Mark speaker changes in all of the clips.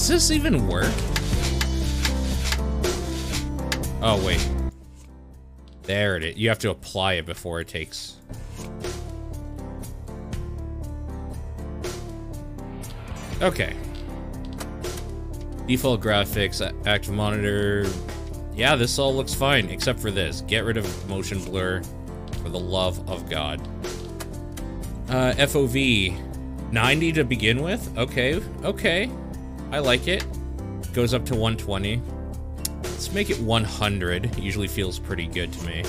Speaker 1: Does this even work? Oh, wait. There it is. You have to apply it before it takes... Okay. Default graphics, active monitor. Yeah, this all looks fine, except for this. Get rid of motion blur for the love of God. Uh, FOV, 90 to begin with? Okay, okay. I like it. Goes up to 120. Let's make it 100. It usually feels pretty good to me.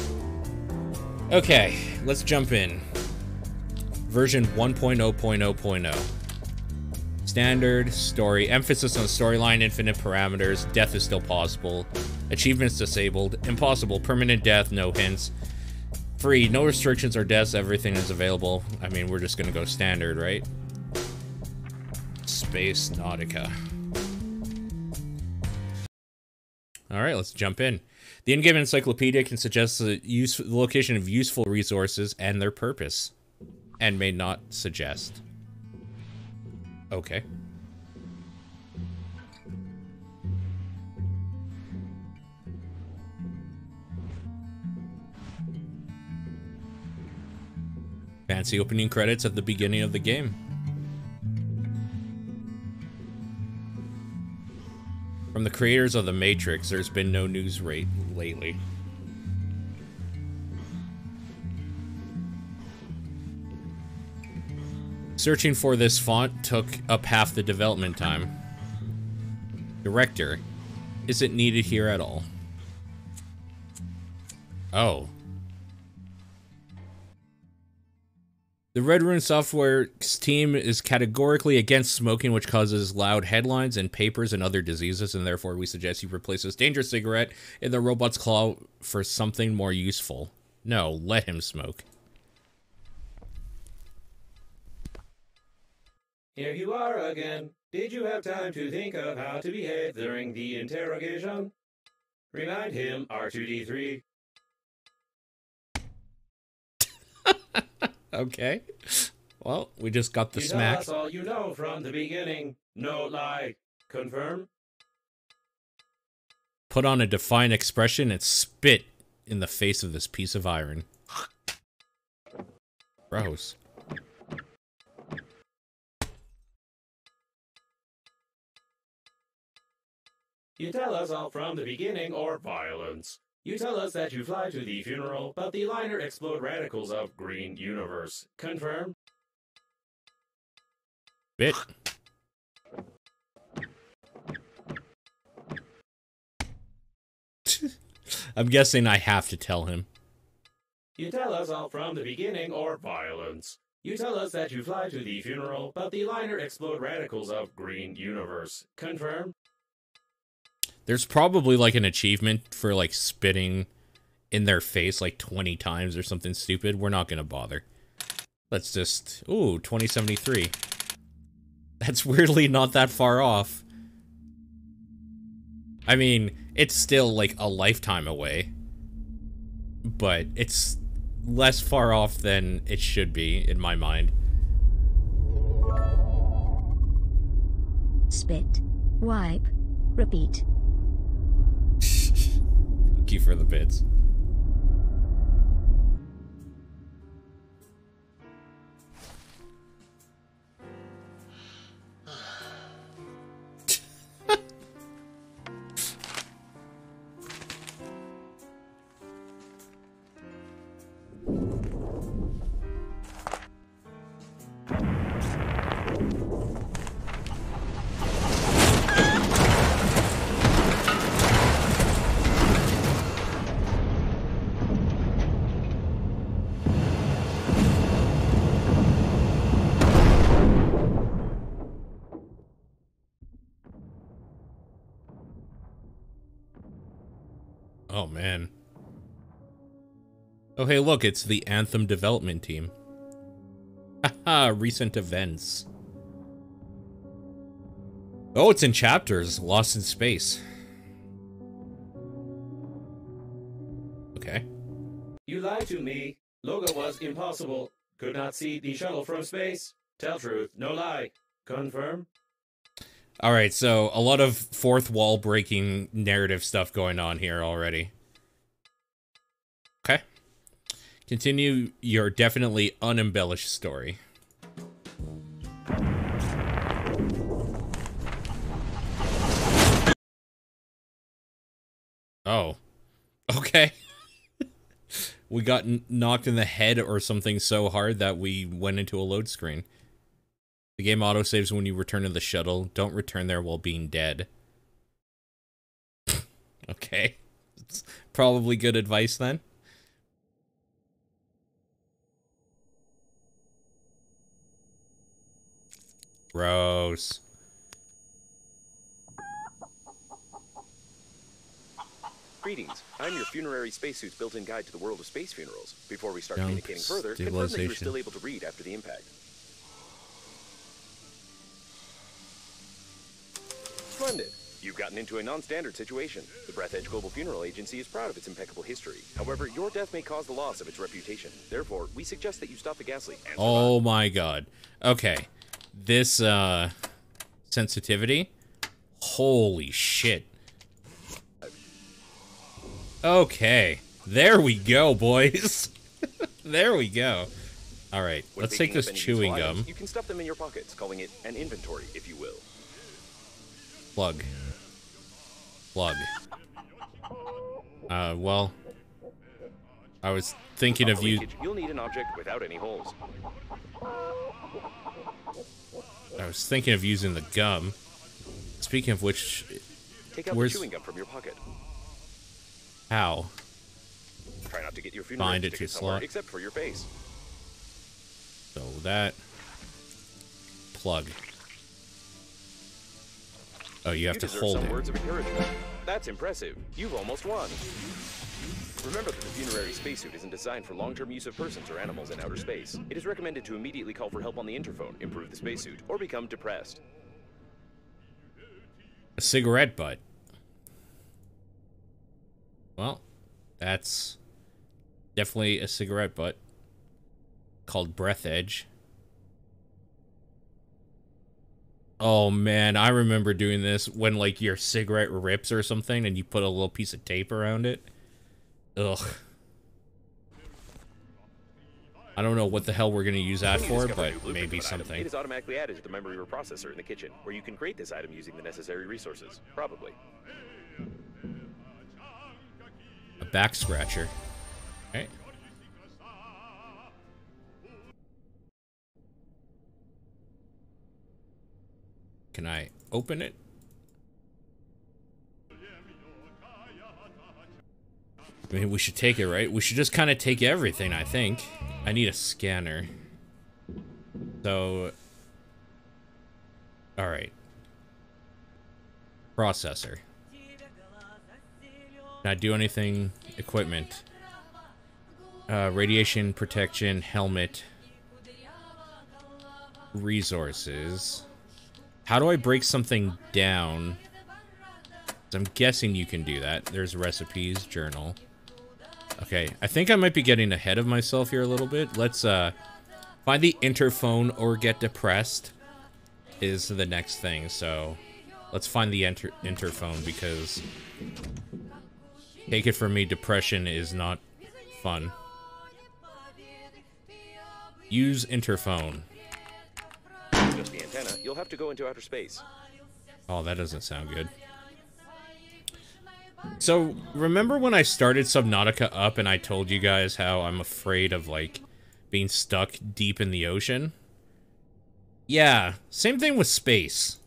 Speaker 1: Okay, let's jump in. Version 1.0.0.0. Standard, story, emphasis on storyline, infinite parameters, death is still possible, achievements disabled, impossible, permanent death, no hints, free, no restrictions or deaths, everything is available. I mean, we're just gonna go standard, right? Space Nautica. Alright, let's jump in. The in-game encyclopedia can suggest the, use, the location of useful resources and their purpose, and may not suggest. Okay. Fancy opening credits at the beginning of the game. From the creators of The Matrix, there's been no news rate lately. Searching for this font took up half the development time. Director. Is it needed here at all? Oh. The RedRuins Softworks' team is categorically against smoking, which causes loud headlines and papers and other diseases, and therefore we suggest you replace this dangerous cigarette in the robot's claw for something more useful. No, let him smoke.
Speaker 2: Here you are again. Did you have time to think of how to behave during the interrogation? Remind him, R2D3.
Speaker 1: okay. Well, we just got the
Speaker 2: you
Speaker 1: smack.
Speaker 2: That's all you know from the beginning. No lie. Confirm?
Speaker 1: Put on a defiant expression and spit in the face of this piece of iron. Gross.
Speaker 2: You tell us all from the beginning or violence. You tell us that you fly to the funeral, but the liner explode radicals of green universe. Confirm?
Speaker 1: Bit. I'm guessing I have to tell him.
Speaker 2: You tell us all from the beginning or violence. You tell us that you fly to the funeral, but the liner explode radicals of green universe. Confirm?
Speaker 1: There's probably like an achievement for like spitting in their face like 20 times or something stupid. We're not gonna bother. Let's just... Ooh, 2073. That's weirdly not that far off. I mean, it's still like a lifetime away. But it's less far off than it should be, in my mind.
Speaker 3: Spit. Wipe. Repeat.
Speaker 1: You for the bits. Oh, hey, look, it's the Anthem development team. Haha, recent events. Oh, it's in chapters, Lost in Space. Okay.
Speaker 2: You lied to me. Logo was impossible. Could not see the shuttle from space. Tell truth, no lie. Confirm?
Speaker 1: All right, so a lot of fourth wall breaking narrative stuff going on here already. Continue your definitely unembellished story. Oh. Okay. we got knocked in the head or something so hard that we went into a load screen. The game autosaves when you return to the shuttle. Don't return there while being dead. okay. It's probably good advice then. Gross.
Speaker 2: Greetings. I'm your funerary spacesuit's built-in guide to the world of space funerals. Before we start
Speaker 1: Jump,
Speaker 2: communicating further, confirm that you're still able to read after the impact. Splendid. You've gotten into a non-standard situation. The Breathedge Global Funeral Agency is proud of its impeccable history. However, your death may cause the loss of its reputation. Therefore, we suggest that you stop the gas leak and.
Speaker 1: Oh my god. Okay. This, uh, sensitivity? Holy shit. Okay. There we go, boys. there we go. Alright,
Speaker 2: When
Speaker 1: let's take this chewing
Speaker 2: useful
Speaker 1: gum.
Speaker 2: items, You can stuff them in your pockets, calling it an inventory, if you will.
Speaker 1: Plug. Plug. Uh, well. I was thinking of you.
Speaker 2: You'll need an object without any holes.
Speaker 1: I was thinking of using the gum. Speaking of which,
Speaker 2: Take out
Speaker 1: Where's-
Speaker 2: the chewing gum from your pocket.
Speaker 1: how?
Speaker 2: Try not to get your funeral
Speaker 1: Bind it to slot.
Speaker 2: except for your face.
Speaker 1: So that. Plug. Oh, you have
Speaker 2: you
Speaker 1: to hold
Speaker 2: some
Speaker 1: it.
Speaker 2: words of. That's impressive. You've almost won. Remember that the funerary spacesuit isn't designed for long-term use of persons or animals in outer space. It is recommended to immediately call for help on the interphone, improve the spacesuit, or become depressed.
Speaker 1: A cigarette butt. Well, that's definitely a cigarette butt called Breathedge. Oh man, I remember doing this when like your cigarette rips or something and you put a little piece of tape around it. Ugh. I don't know what the hell we're gonna use that for, but maybe
Speaker 2: of item,
Speaker 1: something.
Speaker 2: It is automatically added to the memory reprocessor in the kitchen, where you can create this item using the necessary resources. Probably.
Speaker 1: A back scratcher. Okay. Can I open it? I mean, we should take it, right? We should just kind of take everything, I think. I need a scanner. So... Alright. Processor. Can I do anything? Equipment. Uh, radiation protection, helmet. Resources. How do I break something down? I'm guessing you can do that. There's recipes, journal. Okay, I think I might be getting ahead of myself here a little bit. Let's uh, find the interphone or get depressed is the next thing. So let's find the inter interphone because take it from me, depression is not fun. Use interphone.
Speaker 2: Just the antenna, you'll have to go into outer space.
Speaker 1: Oh, that doesn't sound good. So, remember when I started Subnautica up and I told you guys how I'm afraid of, like, being stuck deep in the ocean? Yeah, same thing with space.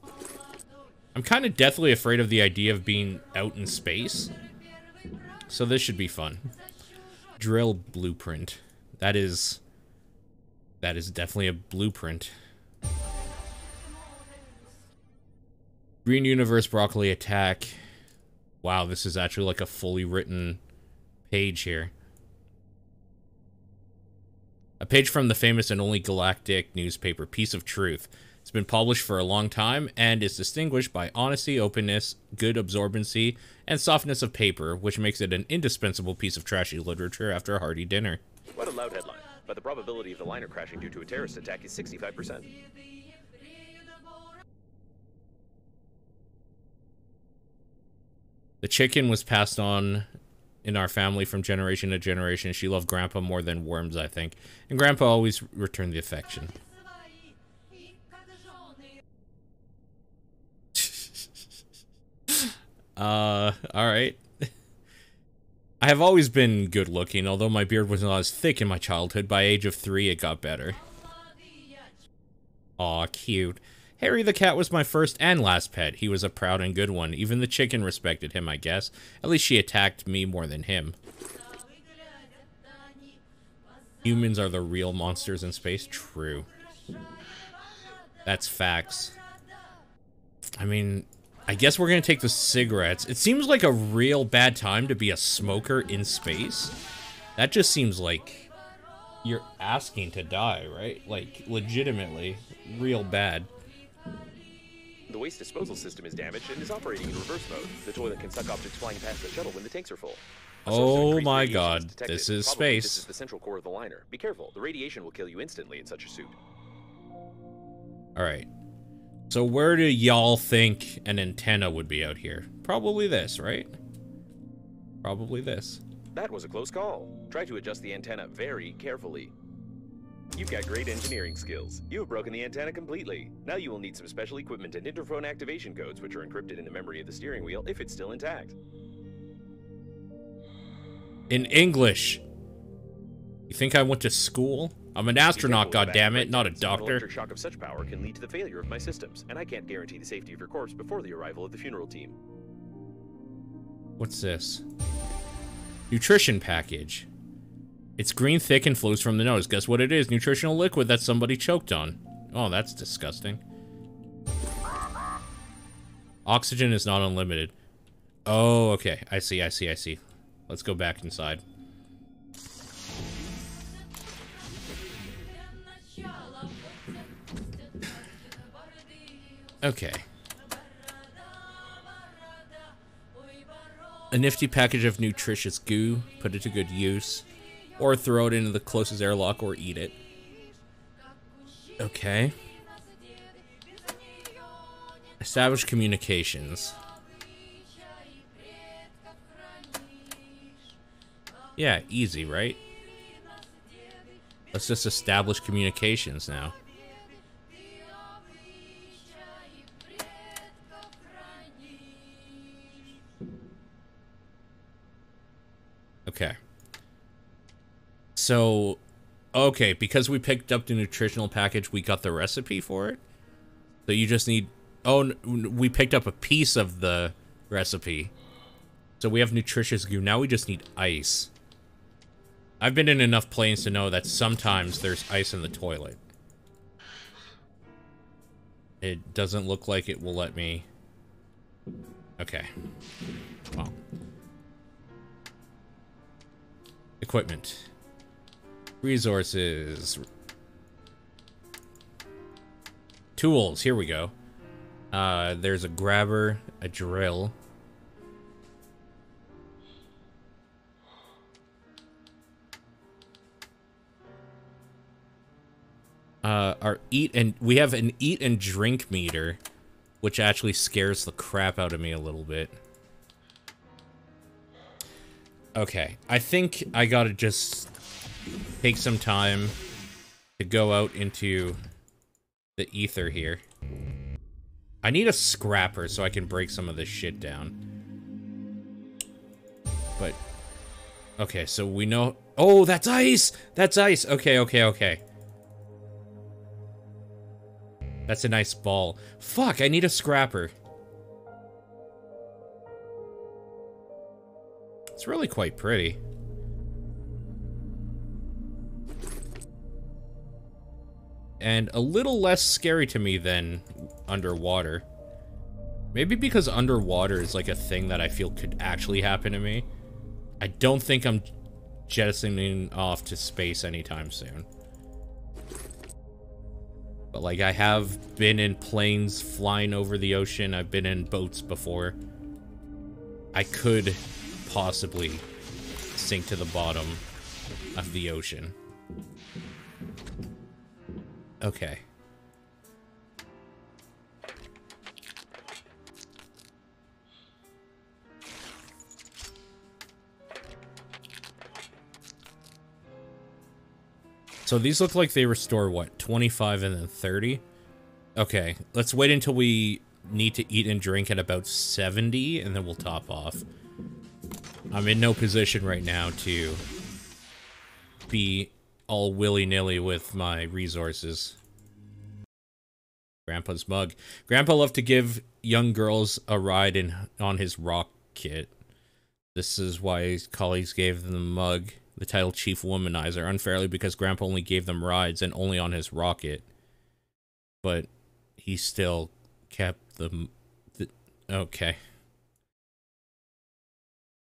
Speaker 1: I'm kind of deathly afraid of the idea of being out in space. So this should be fun. Drill blueprint. That is... That is definitely a blueprint. Green Universe Broccoli Attack. Wow, this is actually like a fully written page here. A page from the famous and only galactic newspaper, Piece of Truth. It's been published for a long time and is distinguished by honesty, openness, good absorbency, and softness of paper, which makes it an indispensable piece of trashy literature after a hearty dinner.
Speaker 2: What a loud headline. But the probability of the liner crashing due to a terrorist attack is 65%.
Speaker 1: The chicken was passed on in our family from generation to generation. She loved Grandpa more than worms, I think. And Grandpa always returned the affection. uh, alright. I have always been good looking, although my beard was not as thick in my childhood. By age of three, it got better. Aw, cute. Harry the cat was my first and last pet. He was a proud and good one. Even the chicken respected him, I guess. At least she attacked me more than him. Humans are the real monsters in space? True. That's facts. I mean, I guess we're gonna take the cigarettes. It seems like a real bad time to be a smoker in space. That just seems like you're asking to die, right? Like, legitimately, real bad.
Speaker 2: The waste disposal system is damaged and is operating in reverse mode. The toilet can suck objects flying past the shuttle when the tanks are full. A
Speaker 1: Oh my god,
Speaker 2: detected.
Speaker 1: this is
Speaker 2: Probably This
Speaker 1: space.
Speaker 2: is the central core of the liner. Be careful. The radiation will kill you instantly in such a suit.
Speaker 1: Alright. So where do y'all think an antenna would be out here? Probably this, right? Probably this.
Speaker 2: That was a close call. Try to adjust the antenna very carefully. You've got great engineering skills. You have broken the antenna completely. Now you will need some special equipment and interphone activation codes, which are encrypted in the memory of the steering wheel if it's still intact.
Speaker 1: In English. You think I went to school? I'm an astronaut,
Speaker 2: Be careful with
Speaker 1: goddammit, not a doctor.
Speaker 2: electric shock of such power can lead to the failure of my systems, and I can't guarantee the safety of your corpse before the arrival of the funeral team.
Speaker 1: What's this? Nutrition package. It's green, thick, and flows from the nose. Guess what it is? Nutritional liquid that somebody choked on. Oh, that's disgusting. Oxygen is not unlimited. Oh, okay. I see, I see, I see. Let's go back inside. Okay. A nifty package of nutritious goo. Put it to good use. Or throw it into the closest airlock or eat it. Okay. Establish communications. Yeah, easy, right? Let's just establish communications now. Okay. So, okay, because we picked up the nutritional package, we got the recipe for it. So you just need. Oh, we picked up a piece of the recipe. So we have nutritious goo. Now we just need ice. I've been in enough planes to know that sometimes there's ice in the toilet. It doesn't look like it will let me. Okay. Well. Equipment. Resources. Tools. Here we go. Uh, there's a grabber, a drill. Uh, our eat and we have an eat and drink meter, which actually scares the crap out of me a little bit. Okay, I think I gotta just take some time to go out into the ether here. I need a scrapper so I can break some of this shit down. But, okay, so we know... Oh, that's ice! That's ice! Okay, okay, okay. That's a nice ball. Fuck, I need a scrapper. It's really quite pretty. And a little less scary to me than underwater. Maybe because underwater is like a thing that I feel could actually happen to me. I don't think I'm jettisoning off to space anytime soon. But like I have been in planes flying over the ocean. I've been in boats before. I could possibly sink to the bottom of the ocean. Okay. So these look like they restore, what, 25 and then 30? Okay, let's wait until we need to eat and drink at about 70, and then we'll top off. I'm in no position right now to be all willy-nilly with my resources. Grandpa's mug. Grandpa loved to give young girls a ride in on his rocket. This is why his colleagues gave them the mug the title Chief Womanizer unfairly because Grandpa only gave them rides and only on his rocket. But he still kept the okay.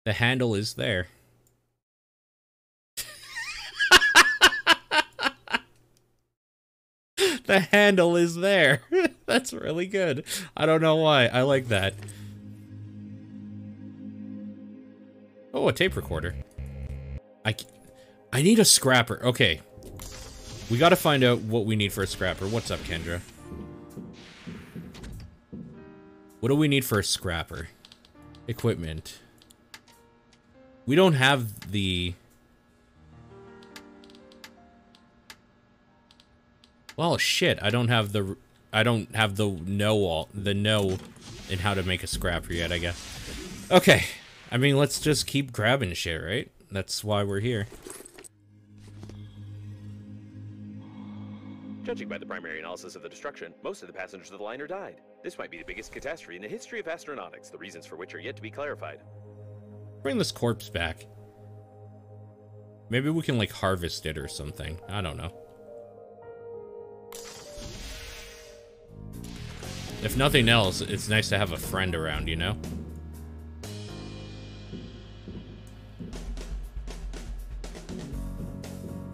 Speaker 1: The handle is there. The handle is there. That's really good. I don't know why. I like that. Oh, a tape recorder. I, I need a scrapper. Okay. We gotta find out what we need for a scrapper. What's up, Kendra? What do we need for a scrapper? Equipment. We don't have the... Well, shit, I don't have the... I don't have the know all the know in how to make a scrapper yet, I guess. Okay. I mean, let's just keep grabbing shit, right? That's why we're here.
Speaker 2: Judging by the primary analysis of the destruction, most of the passengers of the liner died. This might be the biggest catastrophe in the history of astronautics, the reasons for which are yet to be clarified.
Speaker 1: Bring this corpse back. Maybe we can, like, harvest it or something. I don't know. If nothing else, it's nice to have a friend around, you know?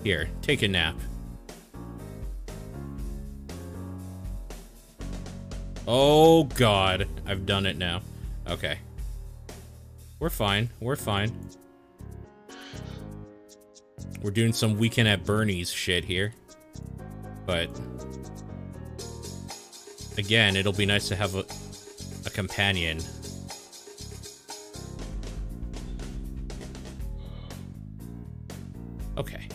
Speaker 1: Here, take a nap. Oh god, I've done it now. Okay. We're fine, we're fine. We're doing some weekend at Bernie's shit here. But... Again, it'll be nice to have a, a companion. Okay.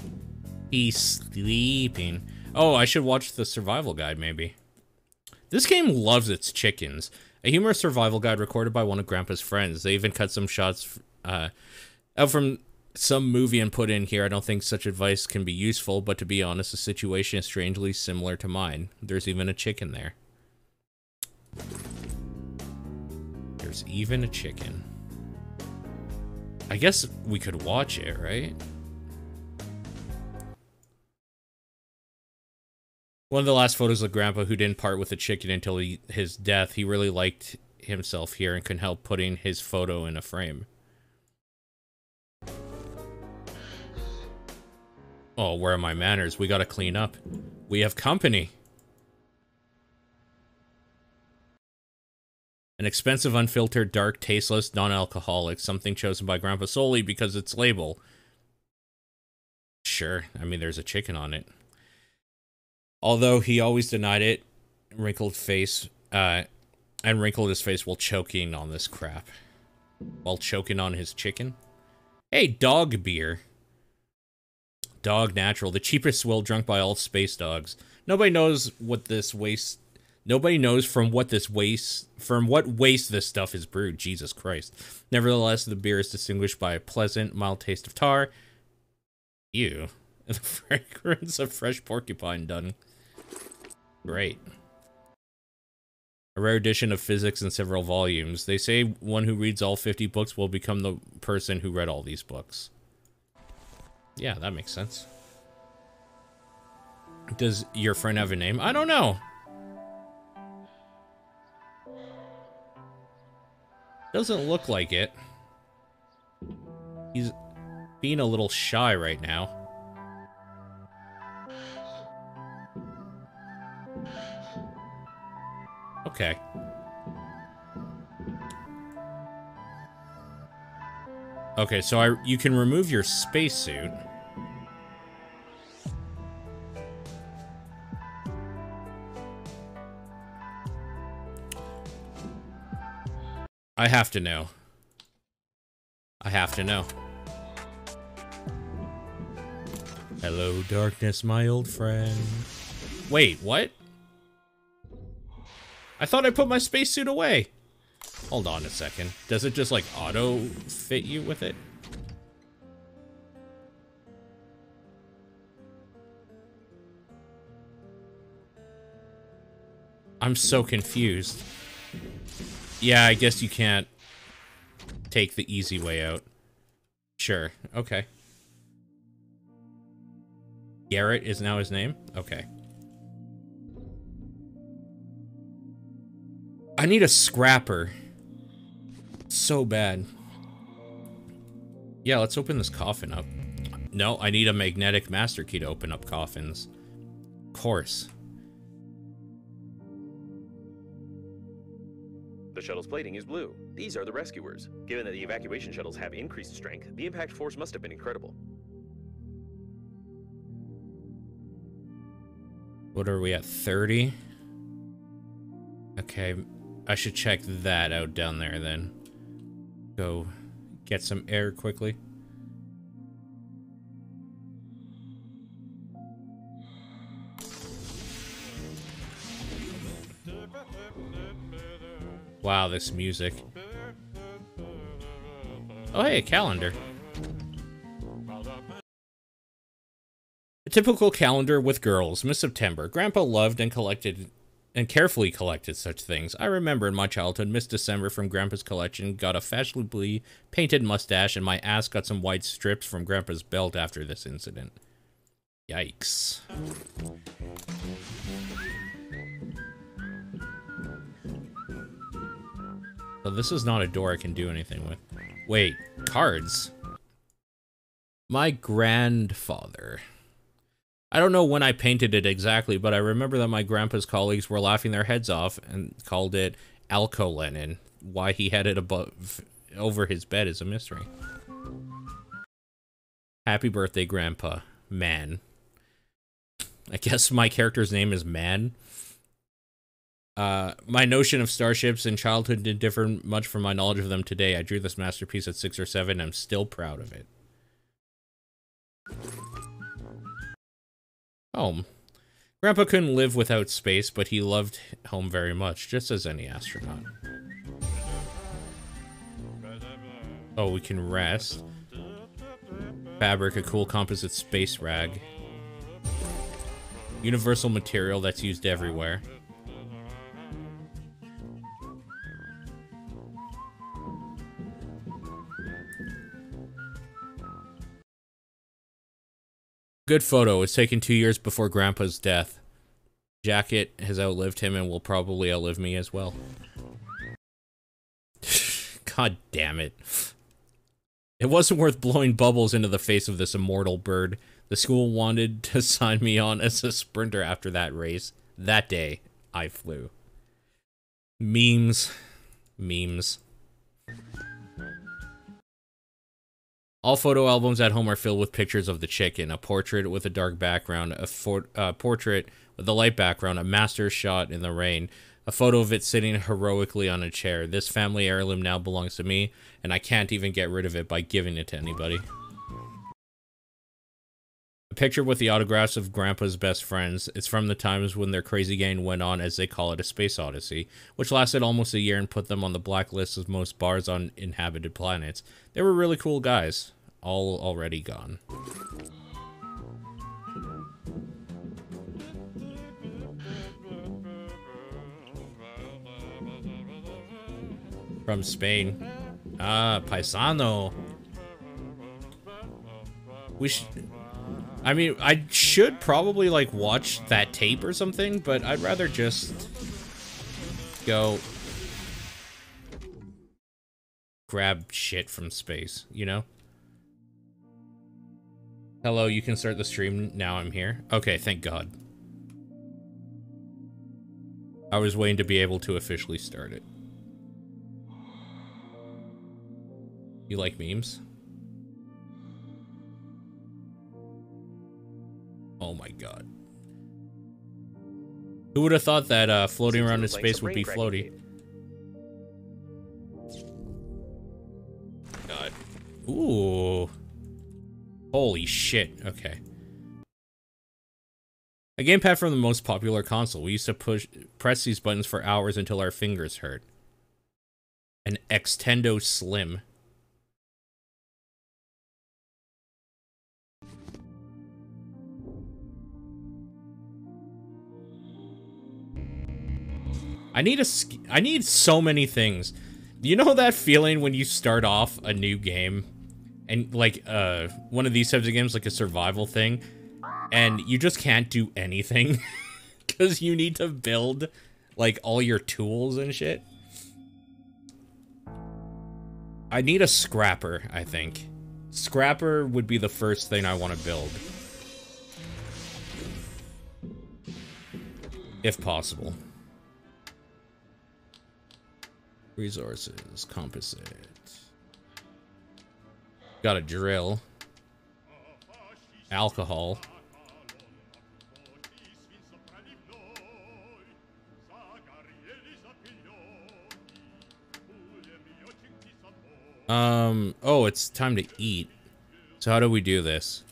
Speaker 1: He's sleeping. Oh, I should watch the survival guide, maybe. This game loves its chickens. A humorous survival guide recorded by one of Grandpa's friends. They even cut some shots uh, out from some movie and put in here. I don't think such advice can be useful, but to be honest, the situation is strangely similar to mine. There's even a chicken there. There's even a chicken. I guess we could watch it, right? One of the last photos of Grandpa who didn't part with the chicken until he, his death. He really liked himself here and couldn't help putting his photo in a frame. Oh, where are my manners? We gotta clean up. We have company. An expensive, unfiltered, dark, tasteless, non-alcoholic. Something chosen by Grandpa solely because its label. Sure. I mean, there's a chicken on it. Although he always denied it, wrinkled face, uh, and wrinkled his face while choking on this crap. While choking on his chicken. Hey, dog beer. Dog natural, the cheapest swill drunk by all space dogs. Nobody knows what this waste. Nobody knows from what this waste, from what waste this stuff is brewed. Jesus Christ. Nevertheless, the beer is distinguished by a pleasant, mild taste of tar. Ew. The fragrance of fresh porcupine dung. Great. A rare edition of physics in several volumes. They say one who reads all 50 books will become the person who read all these books. Yeah, that makes sense. Does your friend have a name? I don't know. Doesn't look like it. He's being a little shy right now. Okay. Okay, so I you can remove your spacesuit. I have to know. I have to know. Hello, darkness, my old friend. Wait, what? I thought I put my spacesuit away. Hold on a second. Does it just like auto fit you with it? I'm so confused. Yeah, I guess you can't take the easy way out. Sure, okay. Garrett is now his name? Okay. I need a scrapper. So bad. Yeah, let's open this coffin up. No, I need a magnetic master key to open up coffins. Of course.
Speaker 2: The shuttle's plating is blue. These are the rescuers. Given that the evacuation shuttles have increased strength, the impact force must have been incredible.
Speaker 1: What are we at, 30? Okay, I should check that out down there then. Go get some air quickly. Wow, this music. Oh, hey, a calendar. A typical calendar with girls, Miss September. Grandpa loved and collected and carefully collected such things. I remember in my childhood, Miss December from Grandpa's collection got a fashionably painted mustache, and my ass got some white strips from Grandpa's belt after this incident. Yikes. So this is not a door I can do anything with. Wait, cards? My grandfather. I don't know when I painted it exactly, but I remember that my grandpa's colleagues were laughing their heads off and called it alkolenin. Why he had it above over his bed is a mystery. Happy birthday, Grandpa. Man. I guess my character's name is Man. Uh, my notion of starships in childhood didn't differ much from my knowledge of them today. I drew this masterpiece at six or seven. I'm still proud of it. Home. Grandpa couldn't live without space, but he loved home very much, just as any astronaut. Oh, we can rest. Fabric, a cool composite space rag. Universal material that's used everywhere. Good photo. It was taken two years before Grandpa's death. Jacket has outlived him and will probably outlive me as well. God damn it. It wasn't worth blowing bubbles into the face of this immortal bird. The school wanted to sign me on as a sprinter after that race. That day, I flew. Memes. Memes. All photo albums at home are filled with pictures of the chicken, a portrait with a dark background, a for, uh, portrait with a light background, a master shot in the rain, a photo of it sitting heroically on a chair. This family heirloom now belongs to me, and I can't even get rid of it by giving it to anybody. A picture with the autographs of Grandpa's best friends. It's from the times when their crazy gang went on, as they call it, a space odyssey, which lasted almost a year and put them on the blacklist of most bars on inhabited planets. They were really cool guys all already gone. From Spain. Ah, Paisano. We should... I mean, I should probably, like, watch that tape or something, but I'd rather just go grab shit from space, you know? Hello, you can start the stream. Now I'm here. Okay, thank God. I was waiting to be able to officially start it. You like memes? Oh my god. Who would have thought that uh, floating around in space would be floaty? God. Ooh. Holy shit. Okay. A gamepad from the most popular console. We used to push press these buttons for hours until our fingers hurt. An Extendo Slim. I need a I need so many things. You know that feeling when you start off a new game and like uh one of these types of games like a survival thing and you just can't do anything cuz you need to build like all your tools and shit. I need a scrapper, I think. Scrapper would be the first thing I want to build. If possible. Resources, composite. Got a drill. Alcohol. Um, oh, it's time to eat. So how do we do this?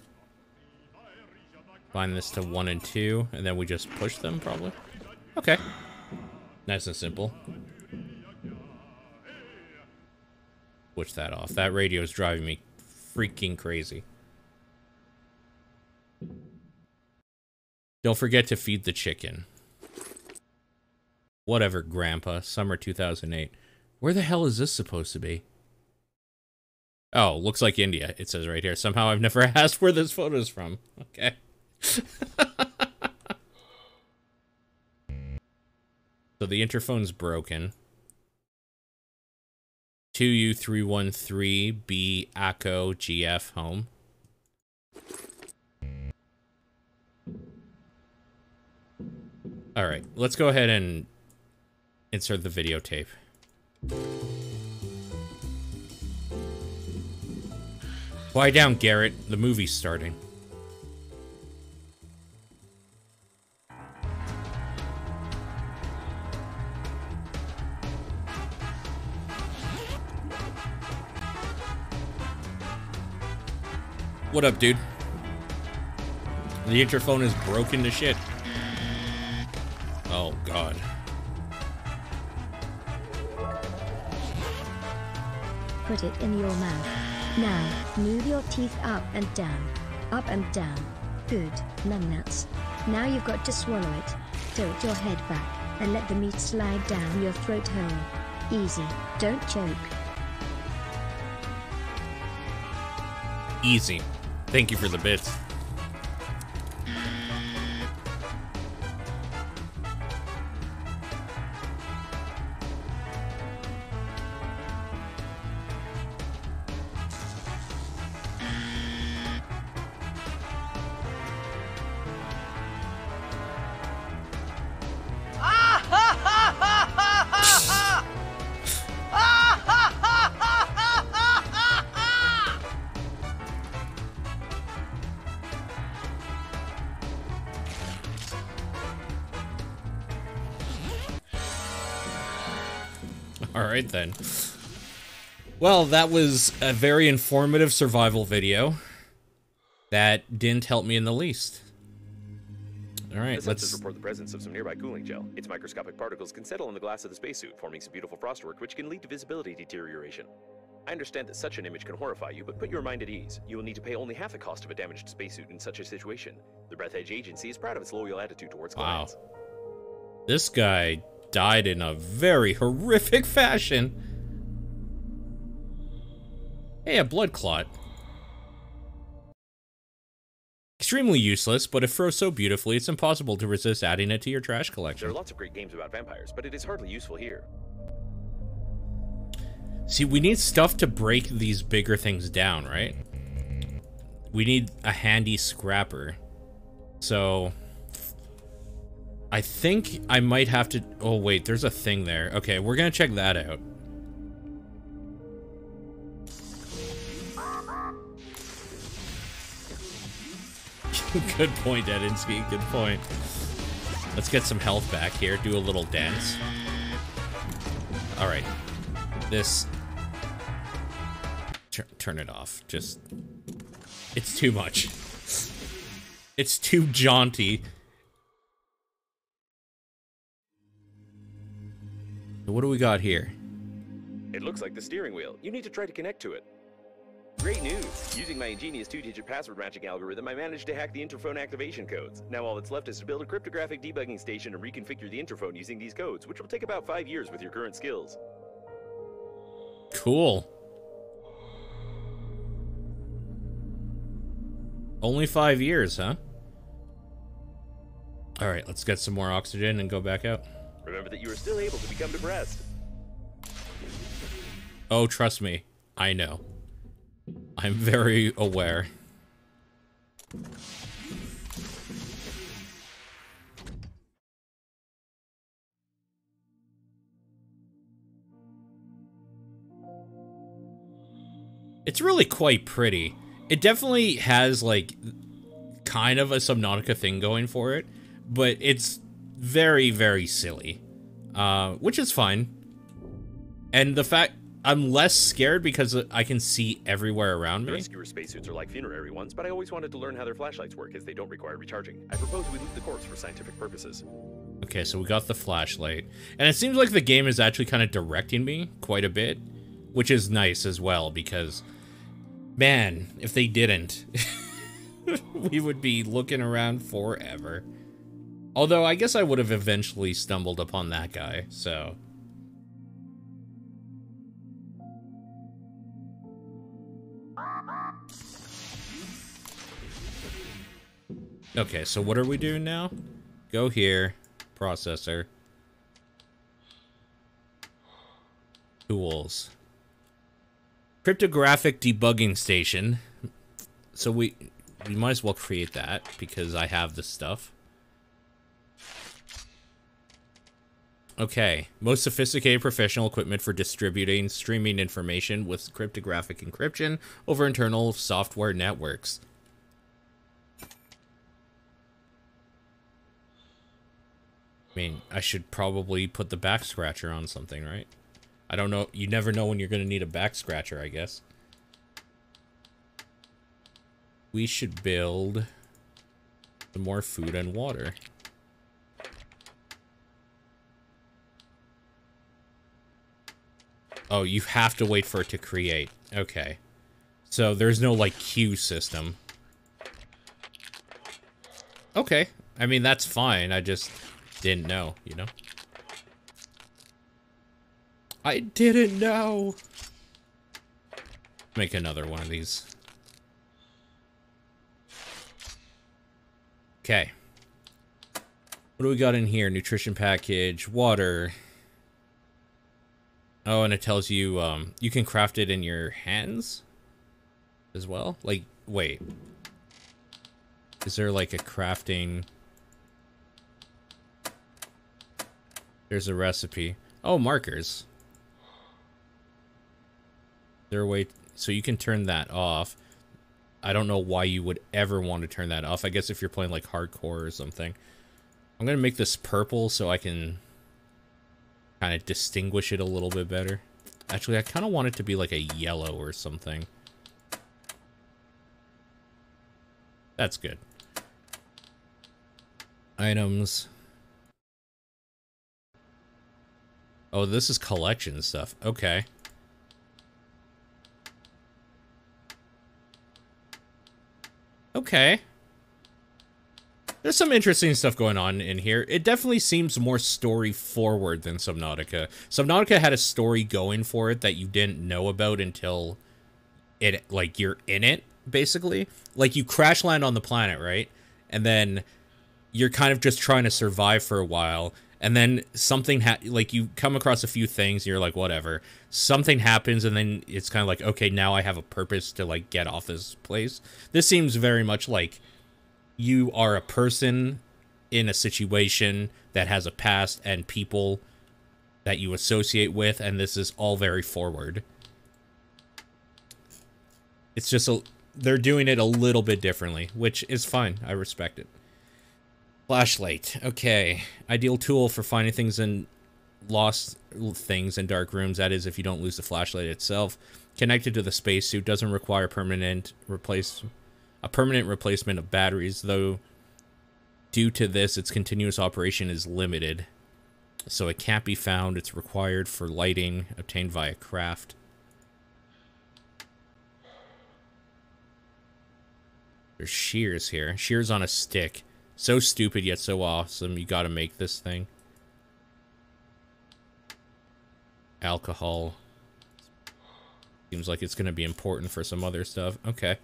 Speaker 1: Find this to one and two, and then we just push them, probably? Okay. Nice and simple. Switch that off. That radio is driving me freaking crazy. Don't forget to feed the chicken. Whatever, Grandpa. Summer 2008. Where the hell is this supposed to be? Oh, looks like India. It says right here. Somehow I've never asked where this photo is from. Okay. so the interphone's broken. 2U313B ACO GF home. All right, let's go ahead and insert the videotape. Lie down, Garrett. The movie's starting. What up, dude? The interphone is broken to shit. Oh, God.
Speaker 3: Put it in your mouth. Now, move your teeth up and down. Up and down. Good, numbnuts. Now you've got to swallow it. Tilt your head back, and let the meat slide down your throat hole. Easy, don't choke.
Speaker 1: Easy. Thank you for the bits. Right then. Well, that was a very informative survival video that didn't help me in the least. All right,
Speaker 2: the
Speaker 1: let's
Speaker 2: report the presence of some nearby cooling gel. Its microscopic particles can settle in the glass of the spacesuit, forming some beautiful frostwork, which can lead to visibility deterioration. I understand that such an image can horrify you, but put your mind at ease. You will need to pay only half the cost of a damaged spacesuit in such a situation. The Breathedge Agency is proud of its loyal attitude towards clients.
Speaker 1: Wow. This guy died in a very horrific fashion. Hey, a blood clot. Extremely useless, but it froze so beautifully, it's impossible to resist adding it to your trash collection.
Speaker 2: There are lots of great games about vampires, but it is hardly useful here.
Speaker 1: See, we need stuff to break these bigger things down, right? We need a handy scrapper. So, I think I might have to... Oh, wait, there's a thing there. Okay, we're gonna check that out. Good point, Edinsky. Good point. Let's get some health back here. Do a little dance. Alright. This... turn it off. Just... It's too much. It's too jaunty What do we got here?
Speaker 2: It looks like the steering wheel. You need to try to connect to it. Great news! Using my ingenious two-digit password matching algorithm, I managed to hack the interphone activation codes. Now all that's left is to build a cryptographic debugging station and reconfigure the interphone using these codes, which will take about five years with your current skills.
Speaker 1: Cool. Only five years, huh? Alright, let's get some more oxygen and go back out.
Speaker 2: Remember that you are still able to become depressed.
Speaker 1: Oh, trust me. I know. I'm very aware. It's really quite pretty. It definitely has, like, kind of a Subnautica thing going for it, but it's very, very silly, uh, which is fine. And the fact I'm less scared because I can see everywhere around me.
Speaker 2: rescuer spacesuits are like funerary ones, but I always wanted to learn how their flashlights work as they don't require recharging. I propose we loot the corpse for scientific purposes.
Speaker 1: Okay, so we got the flashlight. And it seems like the game is actually kind of directing me quite a bit, which is nice as well because, man, if they didn't, we would be looking around forever. Although I guess I would have eventually stumbled upon that guy, so. Okay, so what are we doing now? Go here, processor. Tools. Cryptographic debugging station. So we we might as well create that because I have the stuff. Okay, most sophisticated professional equipment for distributing streaming information with cryptographic encryption over internal software networks. I mean, I should probably put the back scratcher on something, right? I don't know. You never know when you're going to need a back scratcher, I guess. We should build some more food and water. Oh, you have to wait for it to create. Okay. So there's no, like, queue system. Okay. I mean, that's fine. I just didn't know, you know? I didn't know. Make another one of these. Okay. What do we got in here? Nutrition package, water. Oh, and it tells you um you can craft it in your hands as well. Like, wait. Is there like a crafting There's a recipe. Oh, markers. There a way so you can turn that off. I don't know why you would ever want to turn that off. I guess if you're playing like hardcore or something. I'm to make this purple so I can kind of distinguish it a little bit better. Actually, I kind of want it to be like a yellow or something. That's good. Items. Oh, this is collection stuff. Okay. Okay. There's some interesting stuff going on in here. It definitely seems more story forward than Subnautica. Subnautica had a story going for it that you didn't know about until it like you're in it basically. Like you crash land on the planet, right? And then you're kind of just trying to survive for a while and then something ha- like you come across a few things and you're like whatever something happens and then it's kind of like okay now i have a purpose to like get off this place this seems very much like you are a person in a situation that has a past and people that you associate with and this is all very forward it's just a they're doing it a little bit differently which is fine i respect it Flashlight. Okay. Ideal tool for finding things in lost things in dark rooms. That is, if you don't lose the flashlight itself. Connected to the spacesuit. Doesn't require permanent replace a permanent replacement of batteries, though due to this, its continuous operation is limited. So it can't be found. It's required for lighting obtained via craft. There's shears here. Shears on a stick. So stupid yet so awesome. You gotta make this thing. Alcohol. Seems like it's gonna be important for some other stuff. Okay.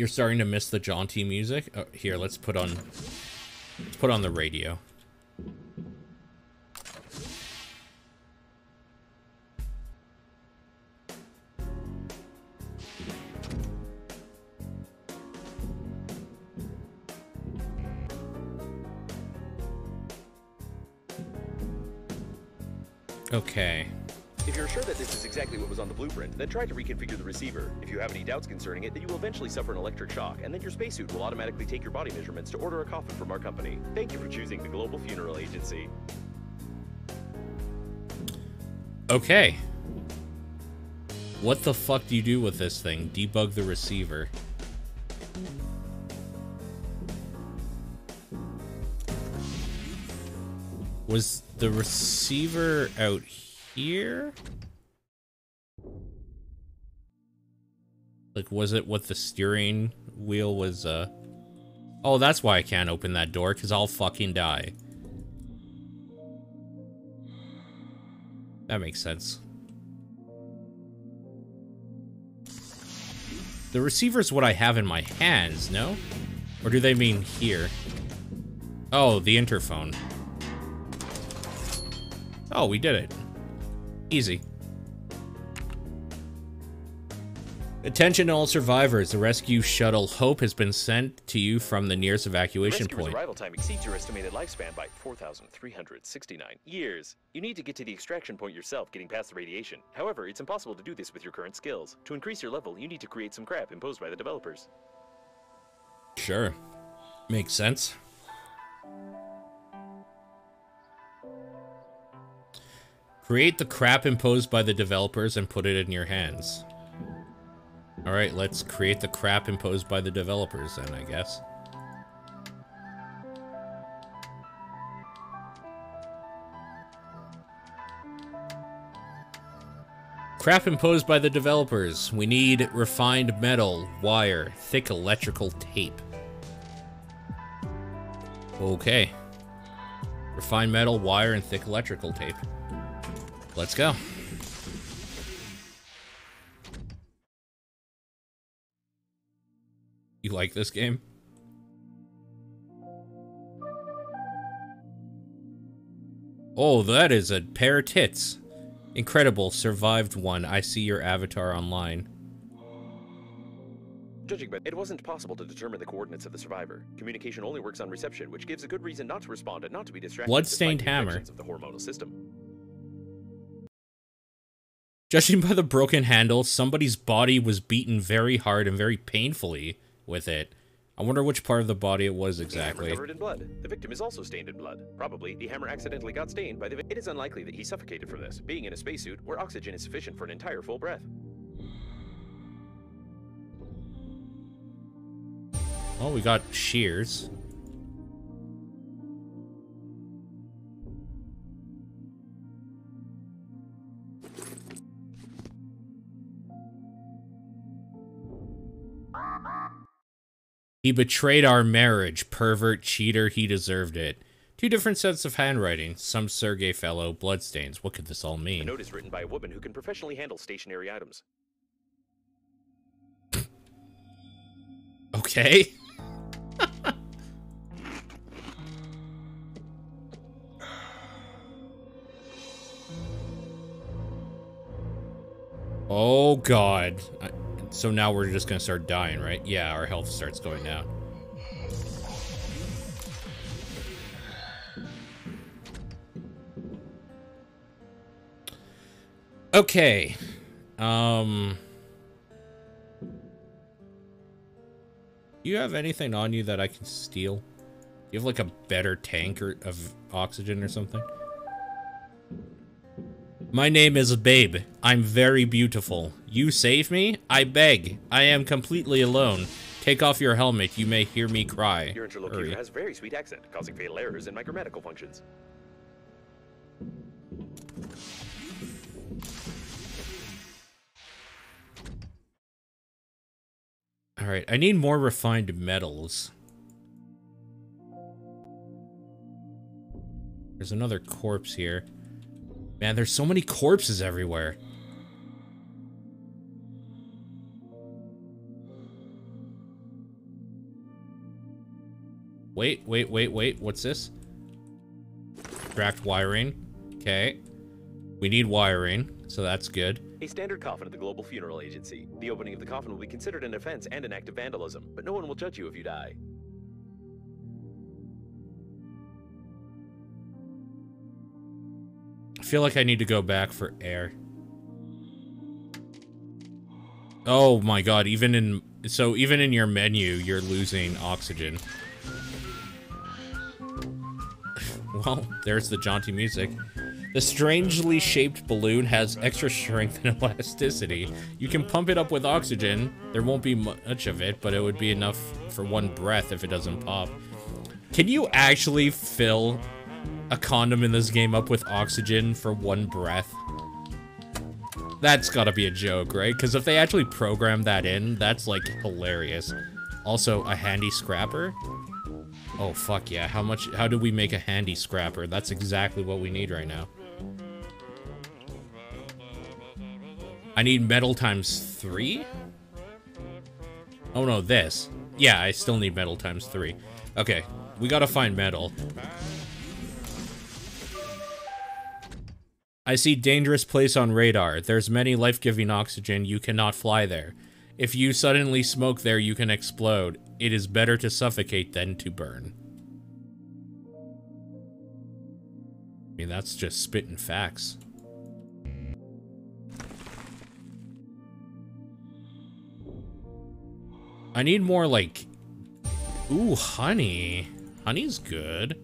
Speaker 1: You're starting to miss the jaunty music? Oh, here, let's put on... Let's put on the radio. Okay.
Speaker 2: Sure that this is exactly what was on the blueprint, then try to reconfigure the receiver. If you have any doubts concerning it, then you will eventually suffer an electric shock, and then your spacesuit will automatically take your body measurements to order a coffin from our company. Thank you for choosing the Global Funeral Agency.
Speaker 1: Okay. What the fuck do you do with this thing? Debug the receiver. Was the receiver out here? Like, was it what the steering wheel was, uh... Oh, that's why I can't open that door, because I'll fucking die. That makes sense. The receiver's what I have in my hands, no? Or do they mean here? Oh, the interphone. Oh, we did it. Easy. Attention all survivors. The rescue shuttle Hope has been sent to you from the nearest evacuation
Speaker 2: Rescuer's
Speaker 1: point.
Speaker 2: arrival time exceeds your estimated lifespan by 4,369 years. You need to get to the extraction point yourself, getting past the radiation. However, it's impossible to do this with your current skills. To increase your level, you need to create some crap imposed by the developers.
Speaker 1: Sure. Makes sense. Create the crap imposed by the developers and put it in your hands. Alright, let's create the crap imposed by the developers then, I guess. Crap imposed by the developers. We need refined metal, wire, thick electrical tape. Okay. Refined metal, wire, and thick electrical tape. Let's go. You like this game? Oh, that is a pair of tits. Incredible, survived one. I see your avatar online.
Speaker 2: Judging by it wasn't possible to determine the coordinates of the survivor. Communication only works on reception, which gives a good reason not to respond and not to be distracted.
Speaker 1: Bloodstained hammer.
Speaker 2: Of the hormonal system.
Speaker 1: Judging by the broken handle, somebody's body was beaten very hard and very painfully with it. I wonder which part of the body it was exactly.
Speaker 2: covered in blood. The victim is also stained in blood. Probably, the hammer accidentally got stained by the. It is unlikely that he suffocated from this, being in a spacesuit where oxygen is sufficient for an entire full breath.
Speaker 1: Oh, we got shears. He betrayed our marriage. Pervert, cheater, he deserved it. Two different sets of handwriting. Some Sergey fellow, bloodstains. What could this all
Speaker 2: A
Speaker 1: mean?
Speaker 2: note is written by a woman who can professionally handle stationary items.
Speaker 1: Okay. oh god. I, so now we're just gonna start dying, right? Yeah, our health starts going down. Okay. Um... You have anything on you that I can steal? You have like a better tank or, of oxygen or something? My name is Babe. I'm very beautiful. You save me? I beg. I am completely alone. Take off your helmet. You may hear me cry.
Speaker 2: Your interlocutor
Speaker 1: Hurry.
Speaker 2: has very sweet accent, causing fatal errors in my grammatical functions.
Speaker 1: All right, I need more refined metals. There's another corpse here. Man, there's so many corpses everywhere. Wait, wait, wait, wait. What's this? Extract wiring. Okay. We need wiring, so that's good.
Speaker 2: A standard coffin at the Global Funeral Agency. The opening of the coffin will be considered an offense and an act of vandalism, but no one will judge you if you die.
Speaker 1: Feel like I need to go back for air. Oh my god, even in so even in your menu, you're losing oxygen. well, there's the jaunty music. The strangely shaped balloon has extra strength and elasticity. You can pump it up with oxygen. There won't be much of it, but it would be enough for one breath if it doesn't pop. Can you actually fill a condom in this game up with oxygen for one breath? That's gotta be a joke, right? Because if they actually program that in, that's like hilarious. Also, a handy scrapper? Oh, fuck yeah. How much, how do we make a handy scrapper? That's exactly what we need right now. I need metal times three? Oh no, this. Yeah, I still need metal times three. Okay, we gotta find metal. I see dangerous place on radar. There's many life-giving oxygen. You cannot fly there. If you suddenly smoke there, you can explode. It is better to suffocate than to burn. I mean, that's just spitting facts. I need more, like... Ooh, honey. Honey's good.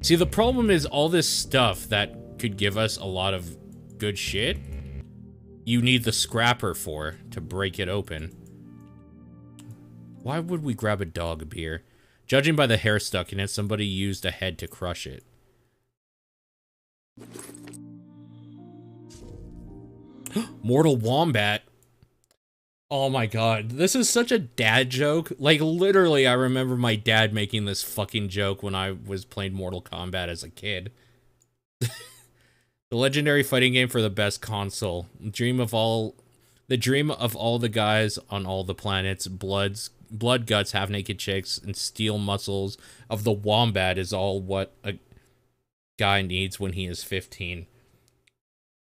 Speaker 1: See, the problem is all this stuff that could give us a lot of good shit, you need the scrapper for to break it open. Why would we grab a dog beer? Judging by the hair stuck in it, somebody used a head to crush it. Mortal Wombat. Oh my god, this is such a dad joke. Like, literally, I remember my dad making this fucking joke when I was playing Mortal Kombat as a kid. the legendary fighting game for the best console. Dream of all... The dream of all the guys on all the planets. Bloods, blood guts, half-naked chicks, and steel muscles of the wombat is all what a guy needs when he is 15.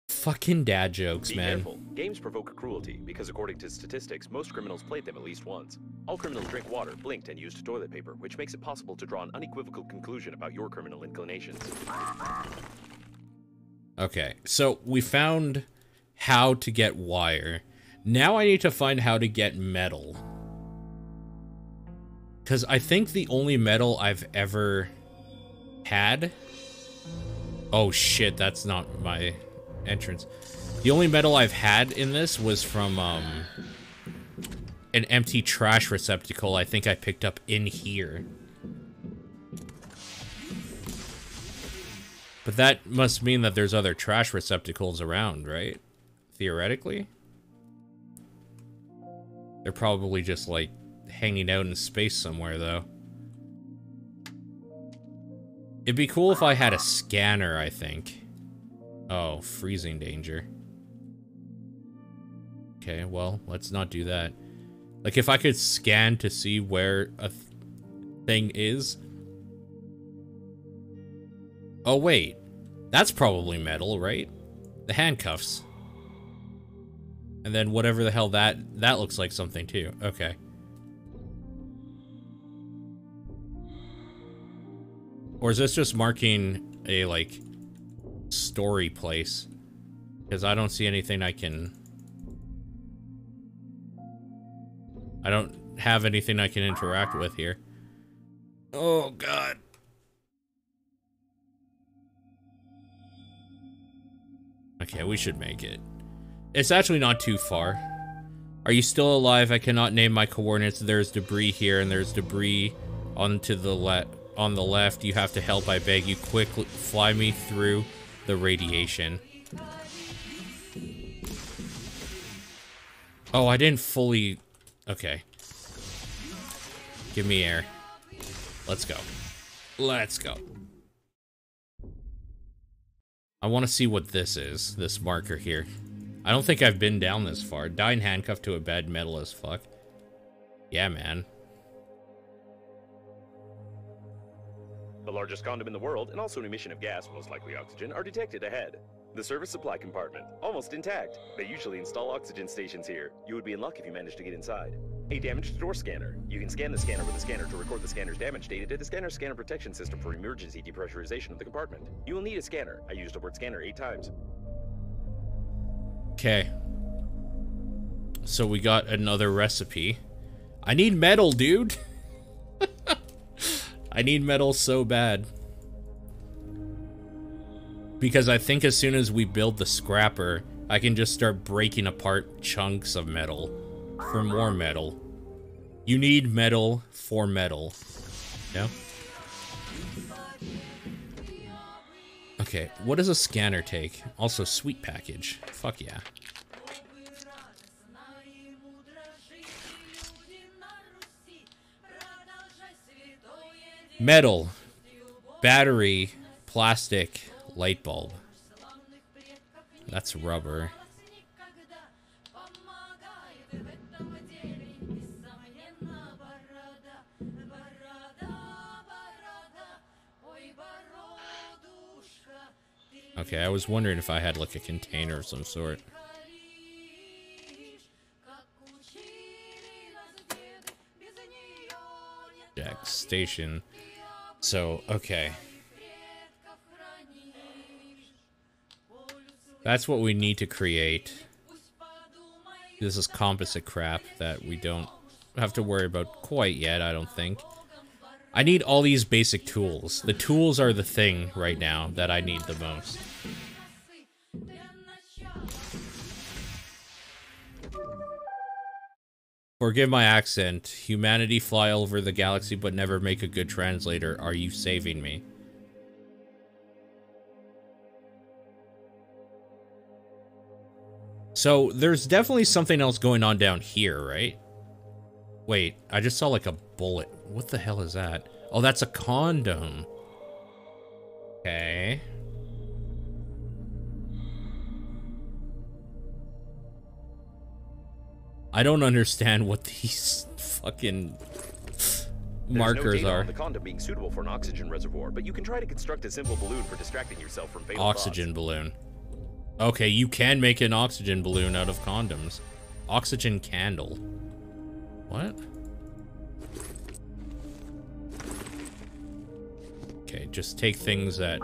Speaker 1: Fucking dad jokes,
Speaker 2: Be
Speaker 1: man.
Speaker 2: careful. Games provoke cruelty because, according to statistics, most criminals played them at least once. All criminals drink water, blinked, and used toilet paper, which makes it possible to draw an unequivocal conclusion about your criminal inclinations.
Speaker 1: Okay, so we found how to get wire. Now I need to find how to get metal. Because I think the only metal I've ever had... Oh shit, that's not my entrance. The only metal I've had in this was from um, an empty trash receptacle I think I picked up in here. But that must mean that there's other trash receptacles around, right? Theoretically? They're probably just, like, hanging out in space somewhere, though. It'd be cool if I had a scanner, I think. Oh, freezing danger. Okay, well, let's not do that. Like, if I could scan to see where a th thing is, Oh, wait. That's probably metal, right? The handcuffs. And then whatever the hell that... That looks like something, too. Okay. Or is this just marking a, like, story place? Because I don't see anything I can... I don't have anything I can interact with here. Oh, God. Okay, we should make it. It's actually not too far. Are you still alive? I cannot name my coordinates. There's debris here and there's debris onto the left on the left. You have to help, I beg you. Quickly fly me through the radiation. Oh, I didn't fully... Okay. Give me air. Let's go. Let's go. I want to see what this is, this marker here. I don't think I've been down this far. Dying handcuffed to a bed, metal as fuck. Yeah, man.
Speaker 2: The largest condom in the world, and also an emission of gas, most likely oxygen, are detected ahead. The service supply compartment, almost intact. They usually install oxygen stations here. You would be in luck if you managed to get inside. A damaged door scanner. You can scan the scanner with a scanner to record the scanner's damage data to the scanner's scanner protection system for emergency depressurization of the compartment. You will need a scanner. I used the word scanner eight times.
Speaker 1: Okay. So we got another recipe. I need metal, dude. I need metal so bad. Because I think as soon as we build the scrapper, I can just start breaking apart chunks of metal for more metal. You need metal for metal. Yeah? Okay, what does a scanner take? Also, sweet package. Fuck yeah. Metal, battery, plastic, light bulb. That's rubber. Okay, I was wondering if I had like a container of some sort. Jack station. So, okay. That's what we need to create. This is composite crap that we don't have to worry about quite yet, I don't think. I need all these basic tools. The tools are the thing right now that I need the most. Forgive my accent. Humanity fly over the galaxy but never make a good translator. Are you saving me? So, there's definitely something else going on down here, right? Wait, I just saw like a bullet. What the hell is that? Oh, that's a condom. Okay. I don't understand what these fucking markers
Speaker 2: no
Speaker 1: are.
Speaker 2: The condom being suitable for an oxygen reservoir, but you can try to construct a simple balloon for distracting yourself from fatal
Speaker 1: Oxygen balloon. Okay, you can make an oxygen balloon out of condoms. Oxygen candle. What? Okay, just take things that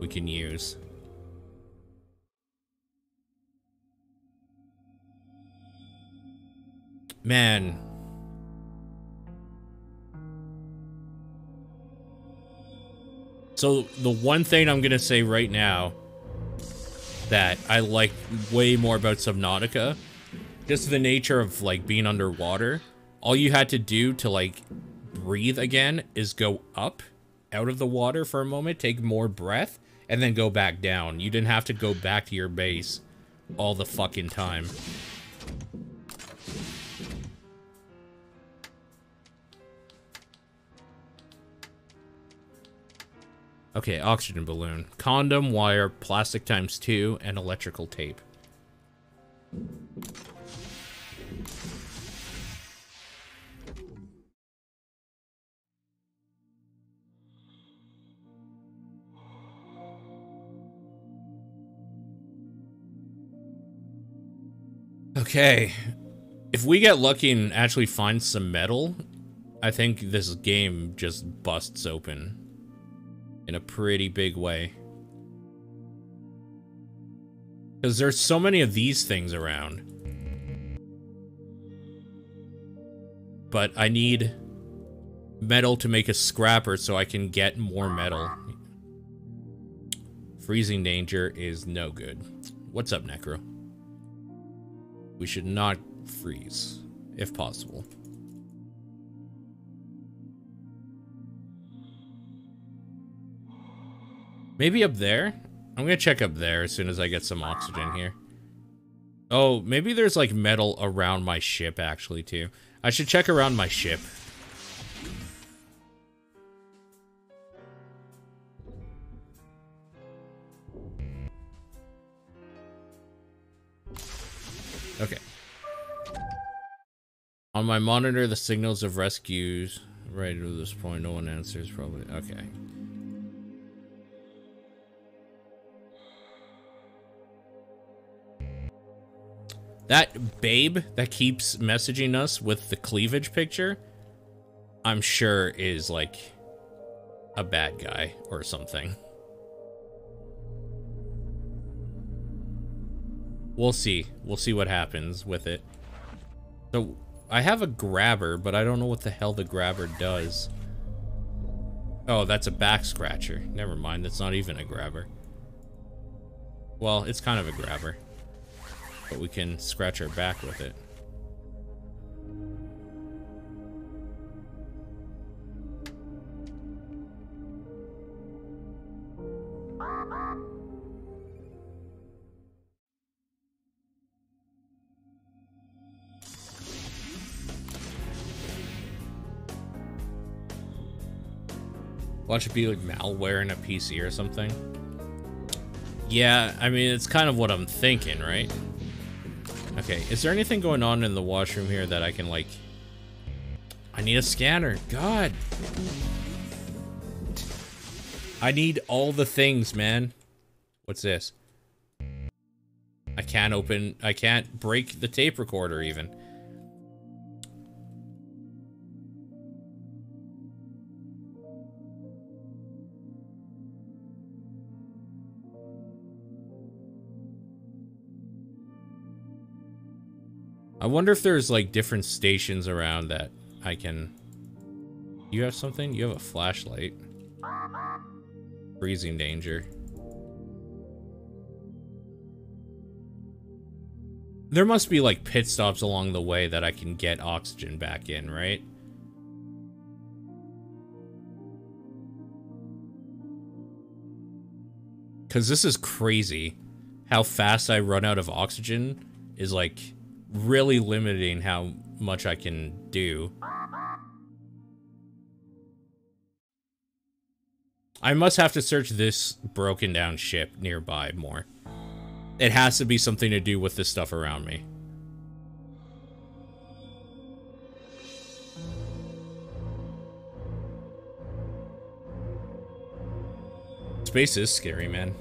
Speaker 1: we can use. Man. So, the one thing I'm gonna say right now that I like way more about Subnautica, just the nature of, like, being underwater. All you had to do to, like, breathe again is go up out of the water for a moment, take more breath, and then go back down. You didn't have to go back to your base all the fucking time. Okay, oxygen balloon. Condom, wire, plastic times two, and electrical tape. Okay. If we get lucky and actually find some metal, I think this game just busts open in a pretty big way. Because there's so many of these things around. But I need metal to make a scrapper so I can get more metal. Freezing danger is no good. What's up, Necro? We should not freeze, if possible. Maybe up there? I'm gonna check up there as soon as I get some oxygen here. Oh, maybe there's like metal around my ship actually too. I should check around my ship. Okay. On my monitor, the signals of rescues. Right to this point, no one answers probably. Okay. That babe that keeps messaging us with the cleavage picture, I'm sure is like a bad guy or something. We'll see. We'll see what happens with it. So, I have a grabber, but I don't know what the hell the grabber does. Oh, that's a back scratcher. Never mind, that's not even a grabber. Well, it's kind of a grabber. But we can scratch our back with it. Watch it be like malware in a PC or something. Yeah, I mean, it's kind of what I'm thinking, right? Okay, is there anything going on in the washroom here that I can, like... I need a scanner. God. I need all the things, man. What's this? I can't open... I can't break the tape recorder, even. I wonder if there's like different stations around that I can... You have something? You have a flashlight. Freezing danger. There must be like pit stops along the way that I can get oxygen back in, right? Because this is crazy. How fast I run out of oxygen is like really limiting how much I can do. I must have to search this broken down ship nearby more. It has to be something to do with the stuff around me. Space is scary, man.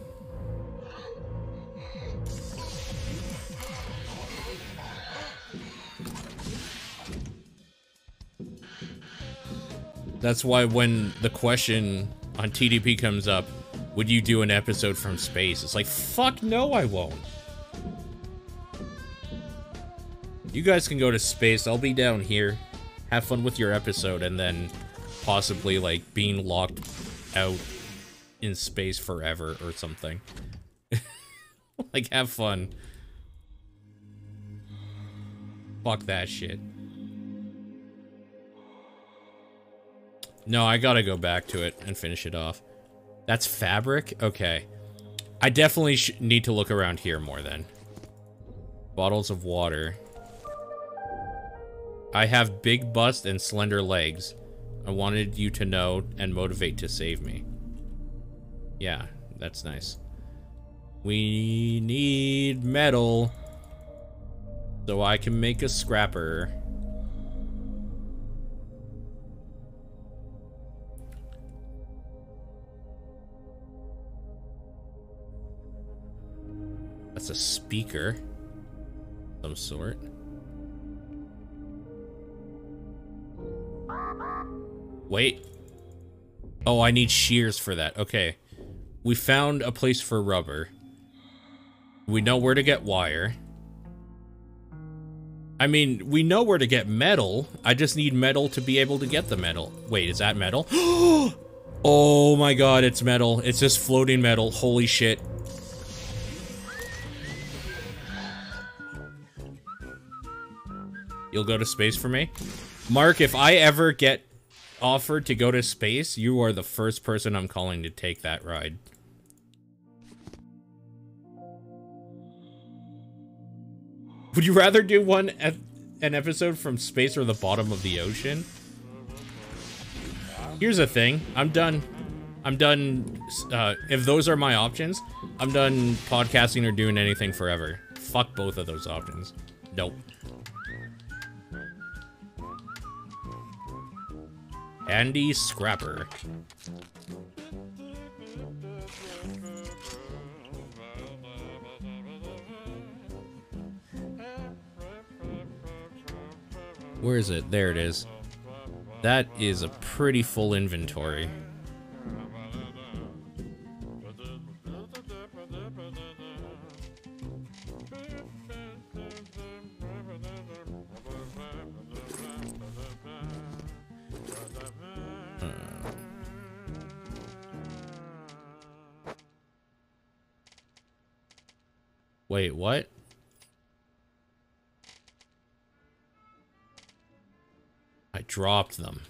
Speaker 1: That's why when the question on TDP comes up, would you do an episode from space? It's like, fuck no, I won't. You guys can go to space. I'll be down here. Have fun with your episode and then possibly like being locked out in space forever or something. like, have fun. Fuck that shit. No, I gotta go back to it and finish it off. That's fabric? Okay. I definitely need to look around here more then. Bottles of water. I have big bust and slender legs. I wanted you to know and motivate to save me. Yeah, that's nice. We need metal. So I can make a scrapper. That's a speaker. Some sort. Wait. Oh, I need shears for that. Okay. We found a place for rubber. We know where to get wire. I mean, we know where to get metal. I just need metal to be able to get the metal. Wait, is that metal? oh my god, it's metal. It's just floating metal. Holy shit. You'll go to space for me? Mark, if I ever get offered to go to space, you are the first person I'm calling to take that ride. Would you rather do one an episode from space or the bottom of the ocean? Here's the thing. I'm done. I'm done. Uh, if those are my options, I'm done podcasting or doing anything forever. Fuck both of those options. Nope. Handy Scrapper. Where is it? There it is. That is a pretty full inventory. Wait, what? I dropped them.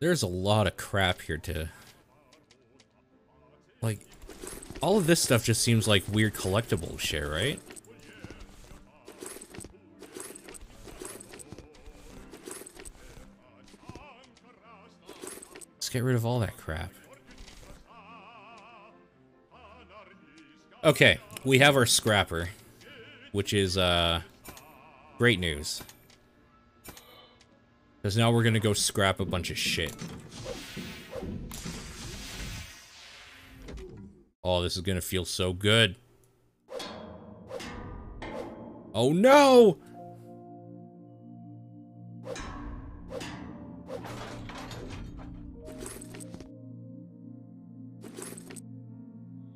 Speaker 1: There's a lot of crap here to... Like, all of this stuff just seems like weird collectible shit, right? Let's get rid of all that crap. Okay, we have our scrapper, which is, uh, great news. Because now we're gonna go scrap a bunch of shit. Oh, this is gonna feel so good. Oh no!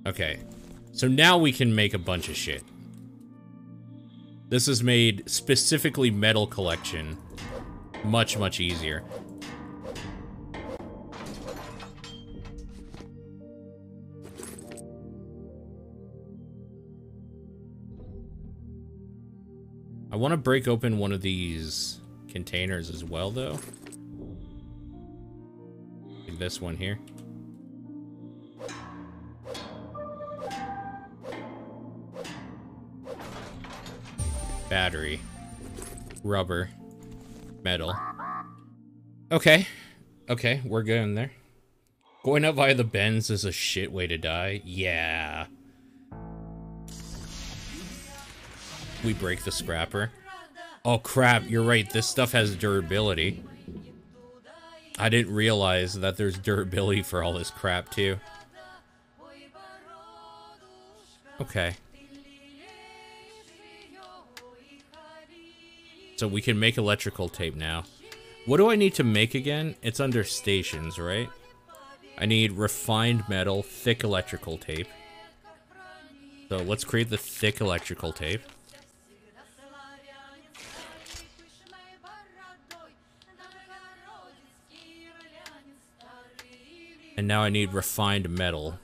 Speaker 1: Okay. So now we can make a bunch of shit. This is made specifically metal collection much, much easier. I want to break open one of these containers as well, though. This one here. Battery. Rubber. Metal. Okay. Okay, we're going there. Going up via the bends is a shit way to die. Yeah. We break the scrapper. Oh crap, you're right. This stuff has durability. I didn't realize that there's durability for all this crap too. Okay. So we can make electrical tape now. What do I need to make again? It's under stations, right? I need refined metal, thick electrical tape. So let's create the thick electrical tape. And now I need refined metal.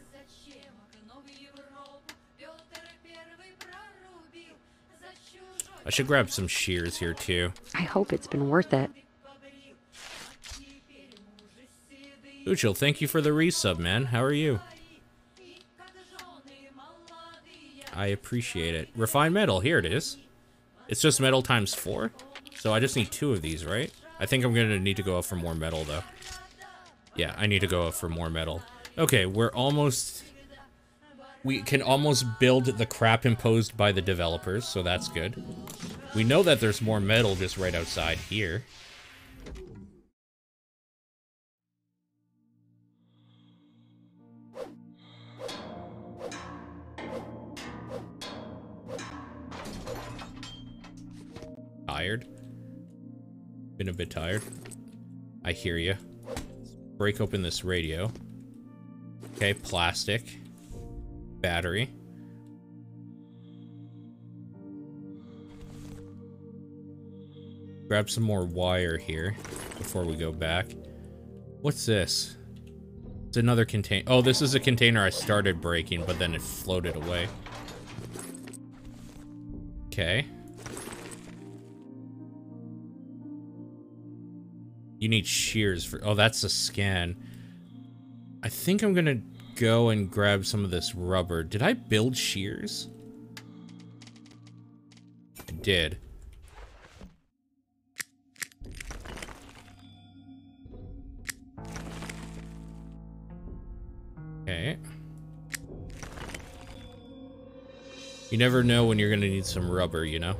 Speaker 1: I should grab some shears here too.
Speaker 4: I hope it's been worth it.
Speaker 1: Uchil, thank you for the resub, man. How are you? I appreciate it. Refined metal, here it is. It's just metal times four. So I just need two of these, right? I think I'm gonna need to go up for more metal though. Yeah, I need to go up for more metal. Okay, we're almost... We can almost build the crap imposed by the developers, so that's good. We know that there's more metal just right outside here. Tired? Been a bit tired. I hear you. Break open this radio. Okay, plastic. Battery. Grab some more wire here before we go back. What's this? It's another container. Oh, this is a container I started breaking, but then it floated away. Okay. You need shears for... Oh, that's a scan. I think I'm gonna go and grab some of this rubber. Did I build shears? I did. Okay. You never know when you're gonna need some rubber, you know?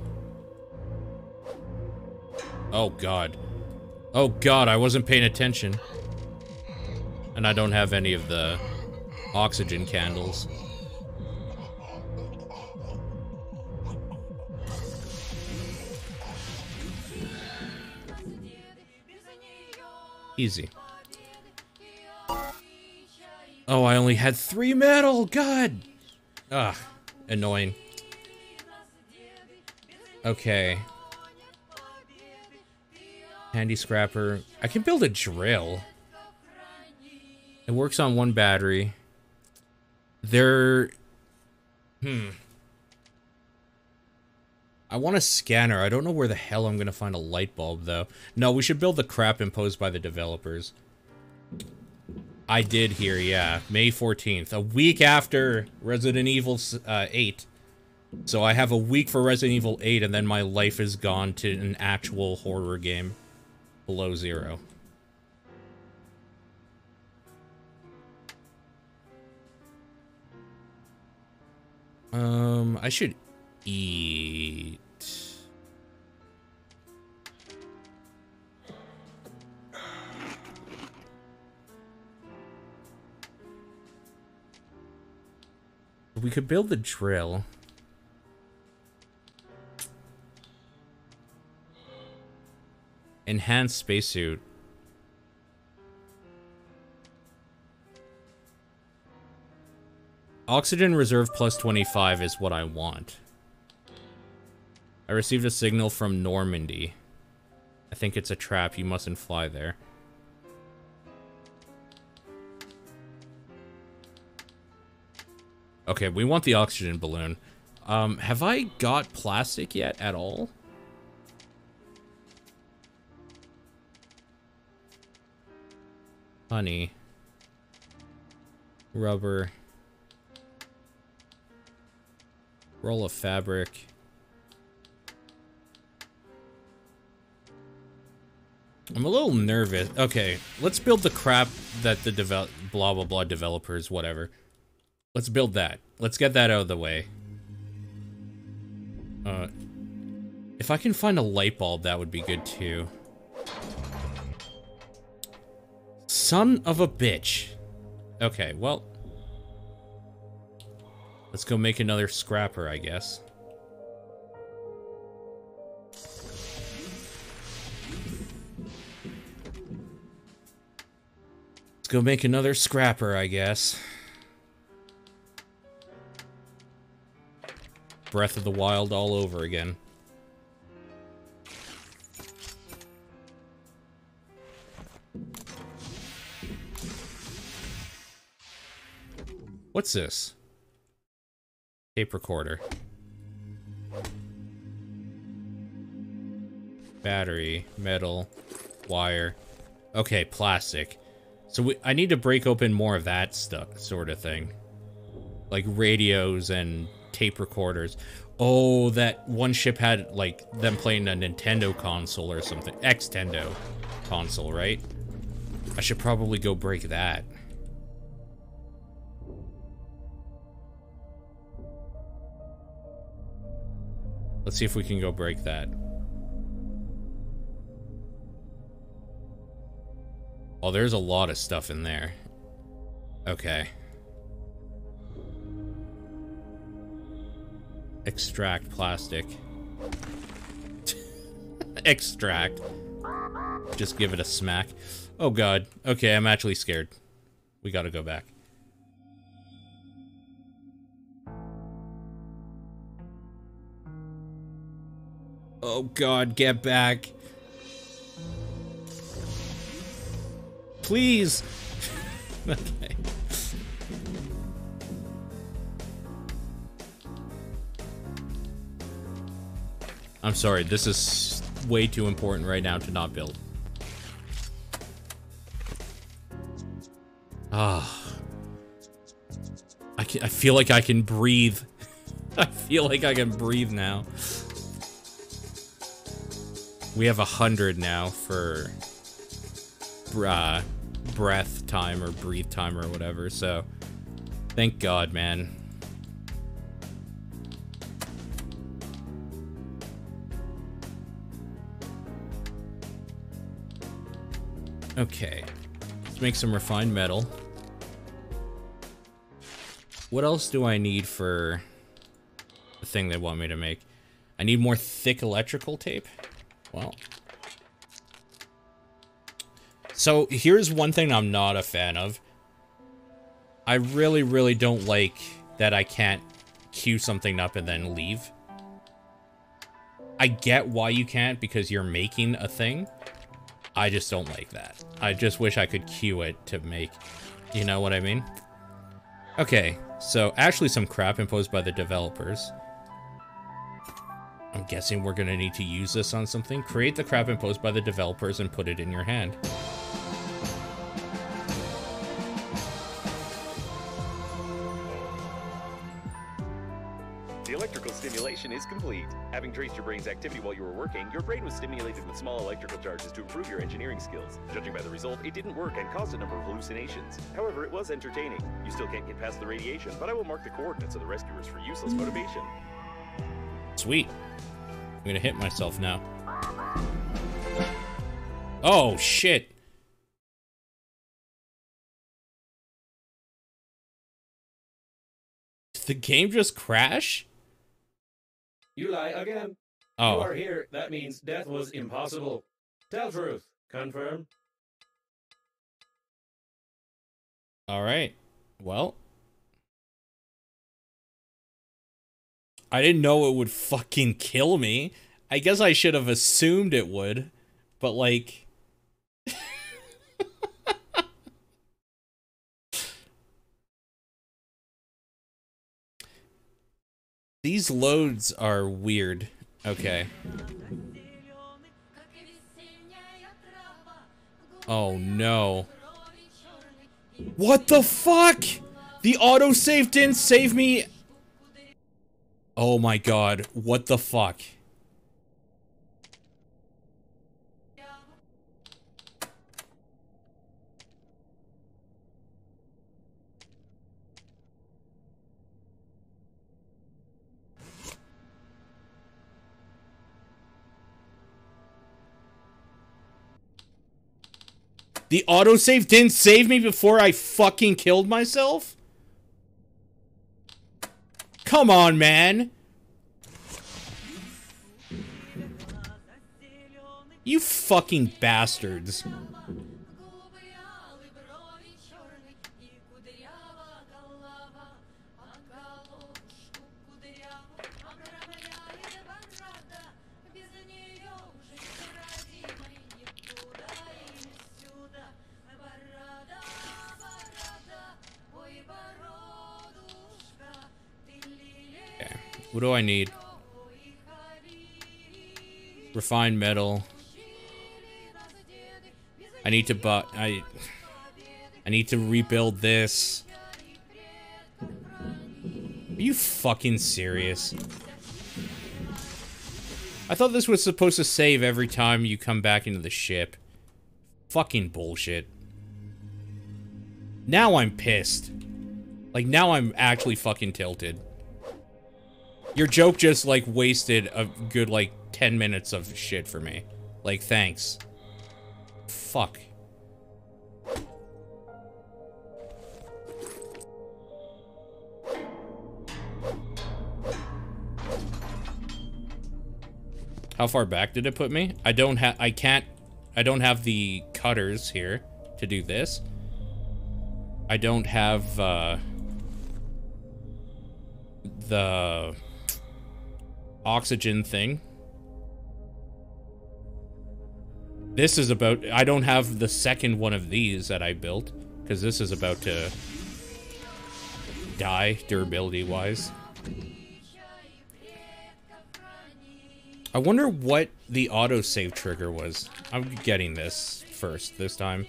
Speaker 1: Oh god. Oh god, I wasn't paying attention. And I don't have any of the oxygen candles. Easy. Oh, I only had three metal. God. Ugh. Annoying. Okay. Handy scrapper. I can build a drill. It works on one battery. There... Hmm. I want a scanner. I don't know where the hell I'm going to find a light bulb, though. No, we should build the crap imposed by the developers. I did hear, yeah. May 14th. A week after Resident Evil uh, 8. So I have a week for Resident Evil 8, and then my life is gone to an actual horror game below zero. Um, I should eat. We could build the drill. Enhanced spacesuit. Oxygen reserve plus 25 is what I want. I received a signal from Normandy. I think it's a trap. You mustn't fly there. Okay, we want the oxygen balloon. Um, have I got plastic yet at all? Honey. Rubber. Roll of fabric. I'm a little nervous. Okay, let's build the crap that the develop blah blah blah developers, whatever. Let's build that. Let's get that out of the way. Uh, if I can find a light bulb, that would be good too. Son of a bitch. Okay, well. Let's go make another scrapper, I guess. Let's go make another scrapper, I guess. Breath of the Wild all over again. What's this? Tape recorder. Battery, metal, wire. Okay, plastic. So we, I need to break open more of that stuff, sort of thing. Like radios and tape recorders. Oh, that one ship had, like, them playing a Nintendo console or something. Xtendo console, right? I should probably go break that. Let's see if we can go break that. Oh, there's a lot of stuff in there. Okay. Extract plastic. Extract. Just give it a smack. Oh god. Okay, I'm actually scared. We gotta go back. Oh god, get back. Please. okay. I'm sorry, this is way too important right now to not build. Ah. I, can, I feel like I can breathe. I feel like I can breathe now. We have a hundred now for uh, breath time or breathe time or whatever, so thank God, man. Okay, let's make some refined metal. What else do I need for the thing they want me to make? I need more thick electrical tape. Well. So here's one thing I'm not a fan of. I really, really don't like that I can't queue something up and then leave. I get why you can't because you're making a thing. I just don't like that. I just wish I could queue it to make, you know what I mean? Okay, so actually some crap imposed by the developers. I'm guessing we're gonna need to use this on something. Create the crap imposed by the developers and put it in your hand.
Speaker 2: The electrical stimulation is complete. Having traced your brain's activity while you were working, your brain was stimulated with small electrical charges to improve your engineering skills. Judging by the result, it didn't work and caused a number of hallucinations. However, it was entertaining. You still can't get past the radiation, but I will mark the coordinates of the rescuers for useless motivation.
Speaker 1: Sweet. I'm gonna hit myself now. Oh, shit. Did the game just crash?
Speaker 5: You lie again. You
Speaker 1: Oh,
Speaker 5: are here. That means death was impossible. Tell truth. Confirm.
Speaker 1: alright. Well. I didn't know it would fucking kill me. I guess I should have assumed it would. But, like... These loads are weird. Okay. Oh no. What the fuck? The autosave didn't save me. Oh my god. What the fuck? The autosave didn't save me before I fucking killed myself? Come on, man. You fucking bastards. What do I need? Refined metal. I need to buy. I. I need to rebuild this. Are you fucking serious? I thought this was supposed to save every time you come back into the ship. Fucking bullshit. Now I'm pissed. Like, now I'm actually fucking tilted. Your joke just, like, wasted a good, like, 10 minutes of shit for me. Like, thanks. Fuck. How far back did it put me? I don't have, I can't, I don't have the cutters here to do this. I don't have, uh, the oxygen thing. This is about... I don't have the second one of these that I built, because this is about to die durability-wise. I wonder what the autosave trigger was. I'm getting this first this time.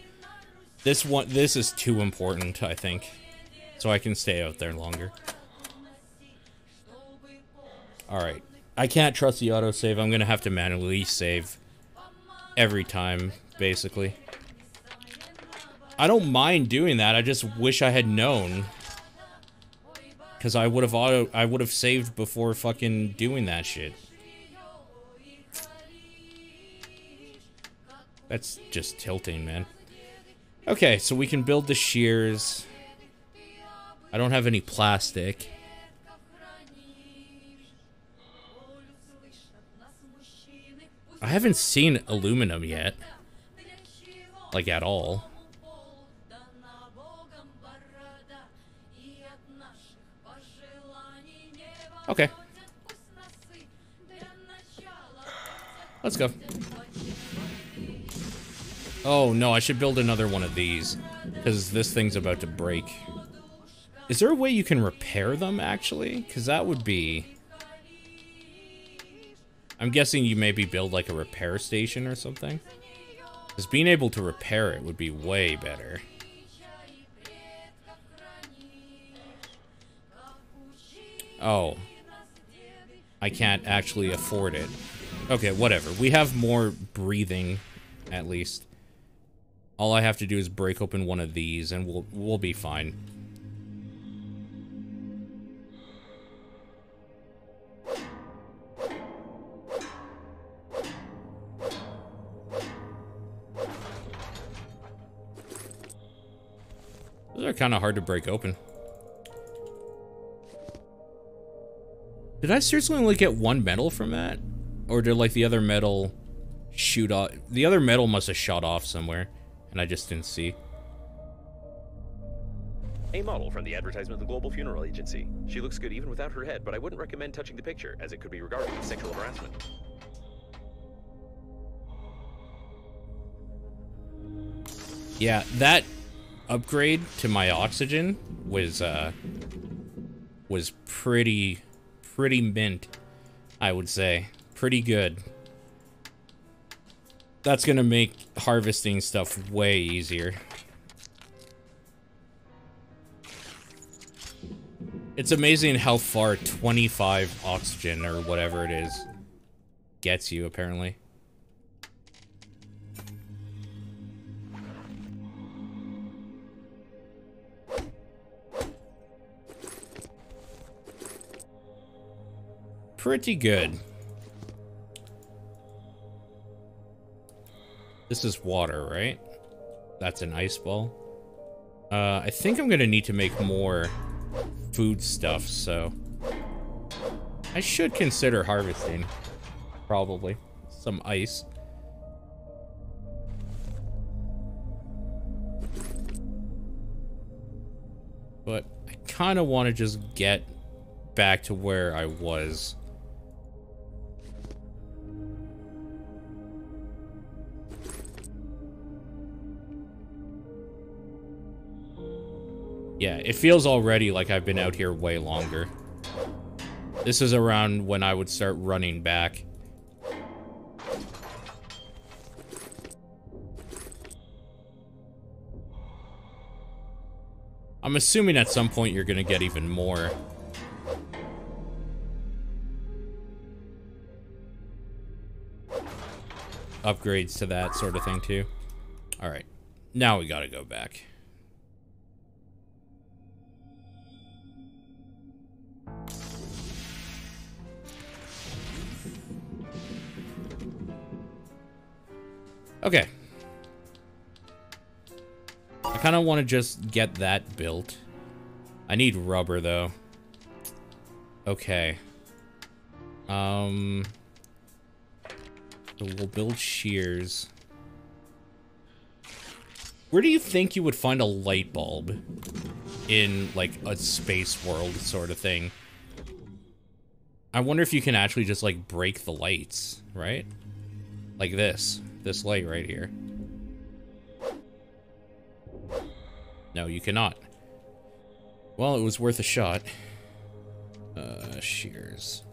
Speaker 1: This one, this is too important, I think. So I can stay out there longer. Alright. I can't trust the autosave. I'm gonna have to manually save every time, basically. I don't mind doing that. I just wish I had known. Because I would have auto I would have saved before fucking doing that shit. That's just tilting, man. Okay, so we can build the shears. I don't have any plastic. I haven't seen aluminum yet. Like, at all. Okay. Let's go. Oh, no, I should build another one of these. Because this thing's about to break. Is there a way you can repair them, actually? Because that would be... I'm guessing you maybe build, like, a repair station or something? Because being able to repair it would be way better. Oh. I can't actually afford it. Okay, whatever. We have more breathing, at least. All I have to do is break open one of these and we'll we'll be fine. Those are kind of hard to break open. Did I seriously only get one metal from that? Or did, like, the other metal shoot off? The other metal must have shot off somewhere and I just didn't see.
Speaker 2: A model from the advertisement of the Global Funeral Agency. She looks good even without her head, but I wouldn't recommend touching the picture, as it could be regarded as sexual harassment.
Speaker 1: Yeah, that upgrade to my oxygen was uh was pretty pretty mint, I would say. Pretty good that's gonna make harvesting stuff way easier. It's amazing how far 25 oxygen, or whatever it is, gets you, apparently. Pretty good. This is water, right? That's an ice ball. Uh, I think I'm gonna need to make more food stuff, so... I should consider harvesting. Probably. Some ice. But I kind of want to just get back to where I was. Yeah, it feels already like I've been out here way longer. This is around when I would start running back. I'm assuming at some point you're gonna get even more. Upgrades to that sort of thing too. Alright, now we gotta go back. Okay. I kind of want to just get that built. I need rubber, though. Okay. Um... So we'll build shears. Where do you think you would find a light bulb in, like, a space world sort of thing? I wonder if you can actually just, like, break the lights, right? Like this. This light right here. No, you cannot. Well, it was worth a shot. Uh, shears.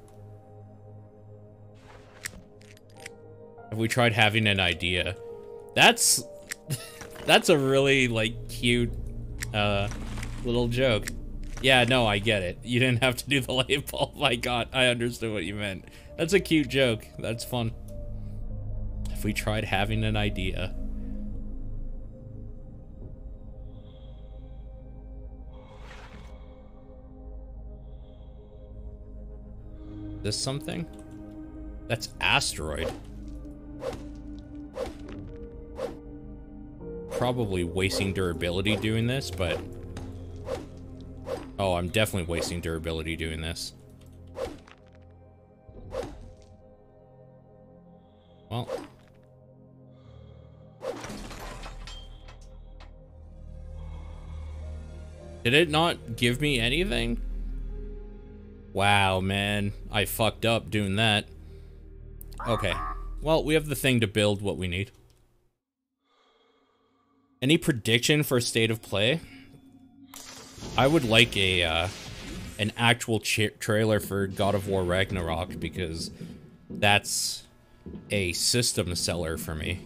Speaker 1: Have we tried having an idea? That's... that's a really, like, cute, uh, little joke. Yeah, no, I get it. You didn't have to do the light bulb. I got, I understood what you meant. That's a cute joke. That's fun. We tried having an idea. This something? That's asteroid. Probably wasting durability doing this, but... Oh, I'm definitely wasting durability doing this. Well... Did it not give me anything? Wow, man. I fucked up doing that. Okay. Well, we have the thing to build what we need. Any prediction for state of play? I would like a, uh, an actual trailer for God of War Ragnarok because that's a system seller for me.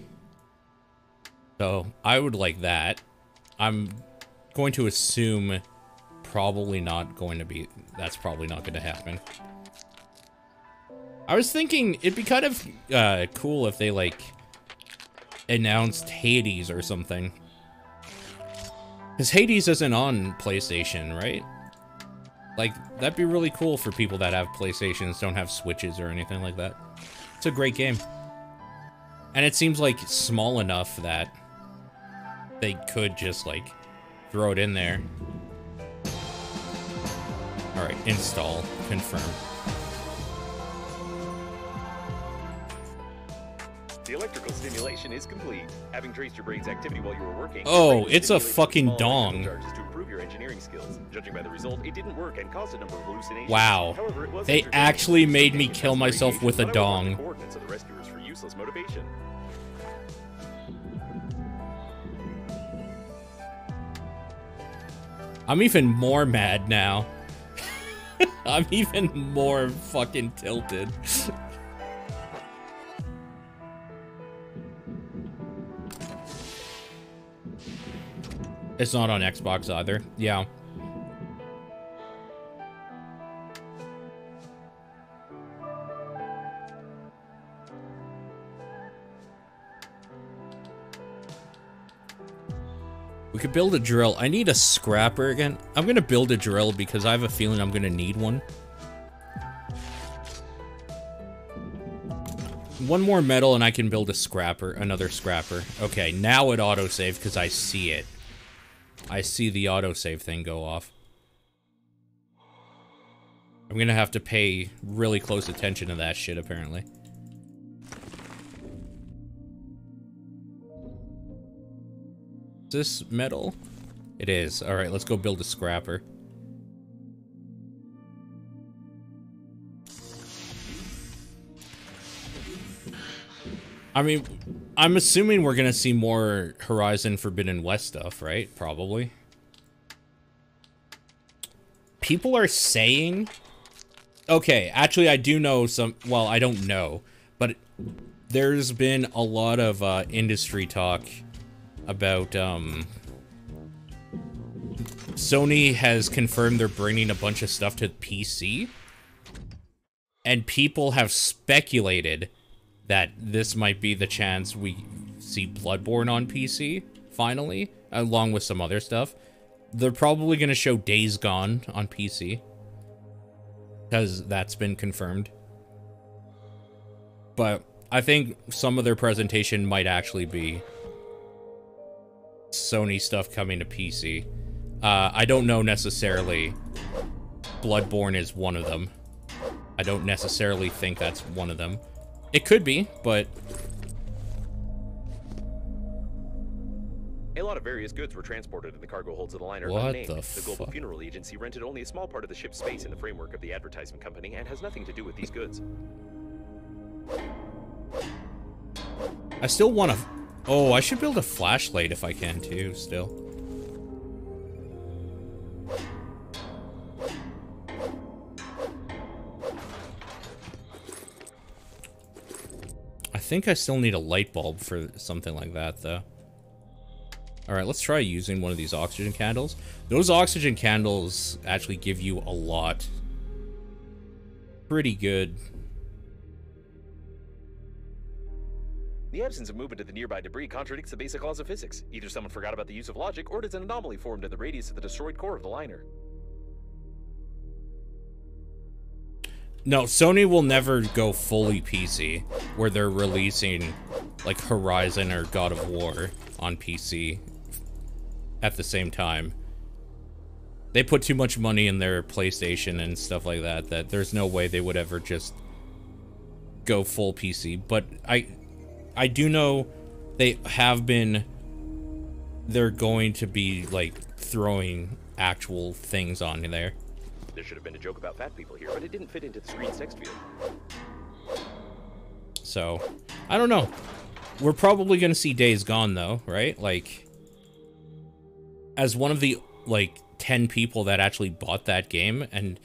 Speaker 1: So, I would like that. I'm going to assume probably not going to be, that's probably not going to happen. I was thinking it'd be kind of uh, cool if they like announced Hades or something. Because Hades isn't on PlayStation, right? Like, that'd be really cool for people that have PlayStations, don't have Switches or anything like that. It's a great game. And it seems like small enough that they could just like throw it in there. Alright, install, confirm.
Speaker 2: The electrical stimulation is complete. Having traced your brain's activity while you were working.
Speaker 1: Oh, it's a fucking dong.
Speaker 2: To improve your engineering skills. Judging by the result, it didn't work and caused a number of hallucinations.
Speaker 1: Wow. However, they actually made me kill myself with a dong. I'm even more mad now. I'm even more fucking tilted. it's not on Xbox either. Yeah. We could build a drill. I need a scrapper again. I'm gonna build a drill because I have a feeling I'm gonna need one. One more metal and I can build a scrapper, another scrapper. Okay, now it autosave because I see it. I see the autosave thing go off. I'm gonna have to pay really close attention to that shit, apparently. This metal? It is. Alright, let's go build a scrapper. I mean, I'm assuming we're gonna see more Horizon Forbidden West stuff, right? Probably. People are saying... Okay, actually I do know some... Well, I don't know. But there's been a lot of uh, industry talk about um, Sony has confirmed they're bringing a bunch of stuff to PC. And people have speculated that this might be the chance we see Bloodborne on PC, finally, along with some other stuff. They're probably going to show Days Gone on PC. Because that's been confirmed. But I think some of their presentation might actually be Sony stuff coming to PC. Uh, I don't know necessarily Bloodborne is one of them. I don't necessarily think that's one of them. It could be, but...
Speaker 2: A lot of various goods were transported in the cargo holds of the liner
Speaker 1: what
Speaker 2: unnamed.
Speaker 1: The,
Speaker 2: the Global Funeral Agency rented only a small part of the ship's space in the framework of the advertisement company and has nothing to do with these goods.
Speaker 1: I still want to... Oh, I should build a flashlight if I can too, still. I think I still need a light bulb for something like that, though. Alright, let's try using one of these oxygen candles. Those oxygen candles actually give you a lot. Pretty good.
Speaker 2: The absence of movement of the nearby debris contradicts the basic laws of physics. Either someone forgot about the use of logic, or it is an anomaly formed in the radius of the destroyed core of the liner.
Speaker 1: No, Sony will never go fully PC, where they're releasing, like, Horizon or God of War on PC at the same time. They put too much money in their PlayStation and stuff like that, that there's no way they would ever just go full PC. But I, I do know they have been, they're going to be, like, throwing actual things on there.
Speaker 2: There should have been a joke about fat people here, but it didn't fit into the screen text field.
Speaker 1: So, I don't know. We're probably going to see Days Gone, though, right? Like, as one of the, like, 10 people that actually bought that game, and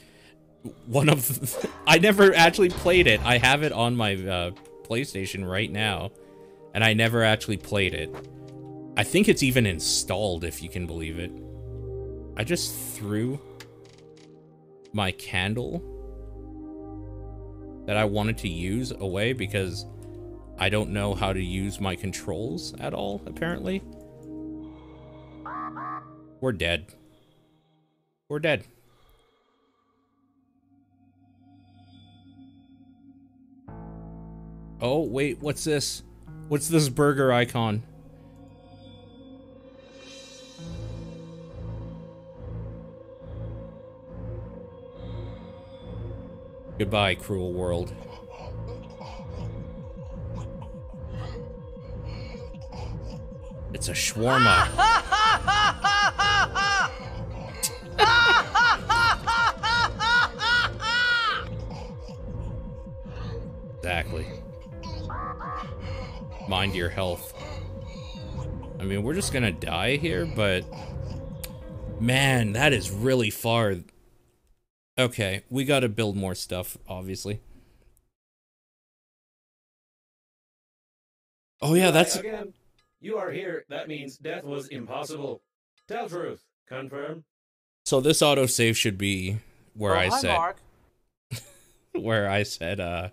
Speaker 1: one of... I never actually played it. I have it on my uh, PlayStation right now, and I never actually played it. I think it's even installed, if you can believe it. I just threw my candle that I wanted to use away because I don't know how to use my controls at all, apparently. We're dead. We're dead. Oh, wait, what's this? What's this burger icon? Goodbye, cruel world. It's a shawarma. exactly. Mind your health. I mean, we're just gonna die here, but... Man, that is really far. Okay, we gotta build more stuff, obviously. Oh yeah, that's...
Speaker 5: Again, you are here. That means death was impossible. Tell truth. Confirm.
Speaker 1: So this autosave should be where
Speaker 4: Oh,
Speaker 1: I
Speaker 4: hi,
Speaker 1: said...
Speaker 4: Mark.
Speaker 1: where I said, uh...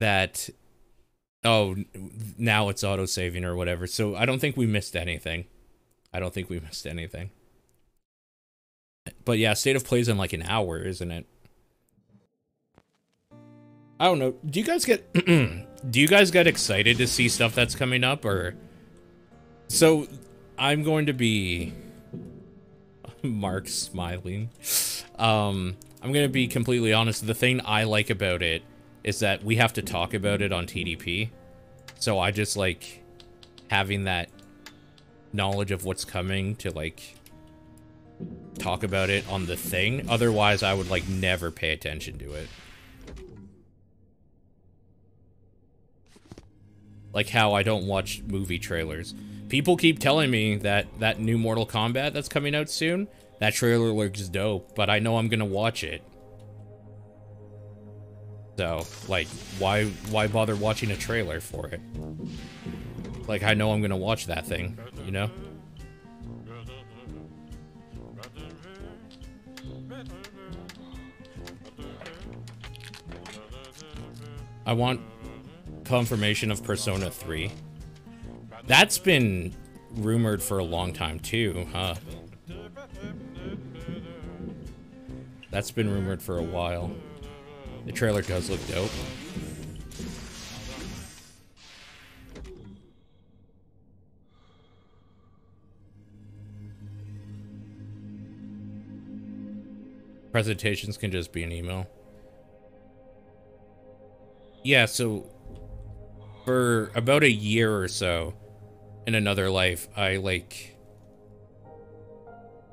Speaker 1: That... Oh, now it's auto saving or whatever. So I don't think we missed anything. I don't think we missed anything. But yeah, state of play's in like an hour, isn't it? I don't know. Do you guys get do you guys get excited to see stuff that's coming up or so I'm going to be Mark smiling. Um I'm going to be completely honest. The thing I like about it is that we have to talk about it on TDP. So I just like having that knowledge of what's coming to like talk about it on the thing. Otherwise, I would like never pay attention to it. Like how I don't watch movie trailers. People keep telling me that that new Mortal Kombat that's coming out soon, that trailer looks dope, but I know I'm going to watch it. So, like, why why bother watching a trailer for it? Like, I know I'm gonna watch that thing, you know? I want confirmation of Persona 3. That's been rumored for a long time too, huh? That's been rumored for a while. The trailer does look dope. Presentations can just be an email. Yeah, so for about a year or so in another life, I like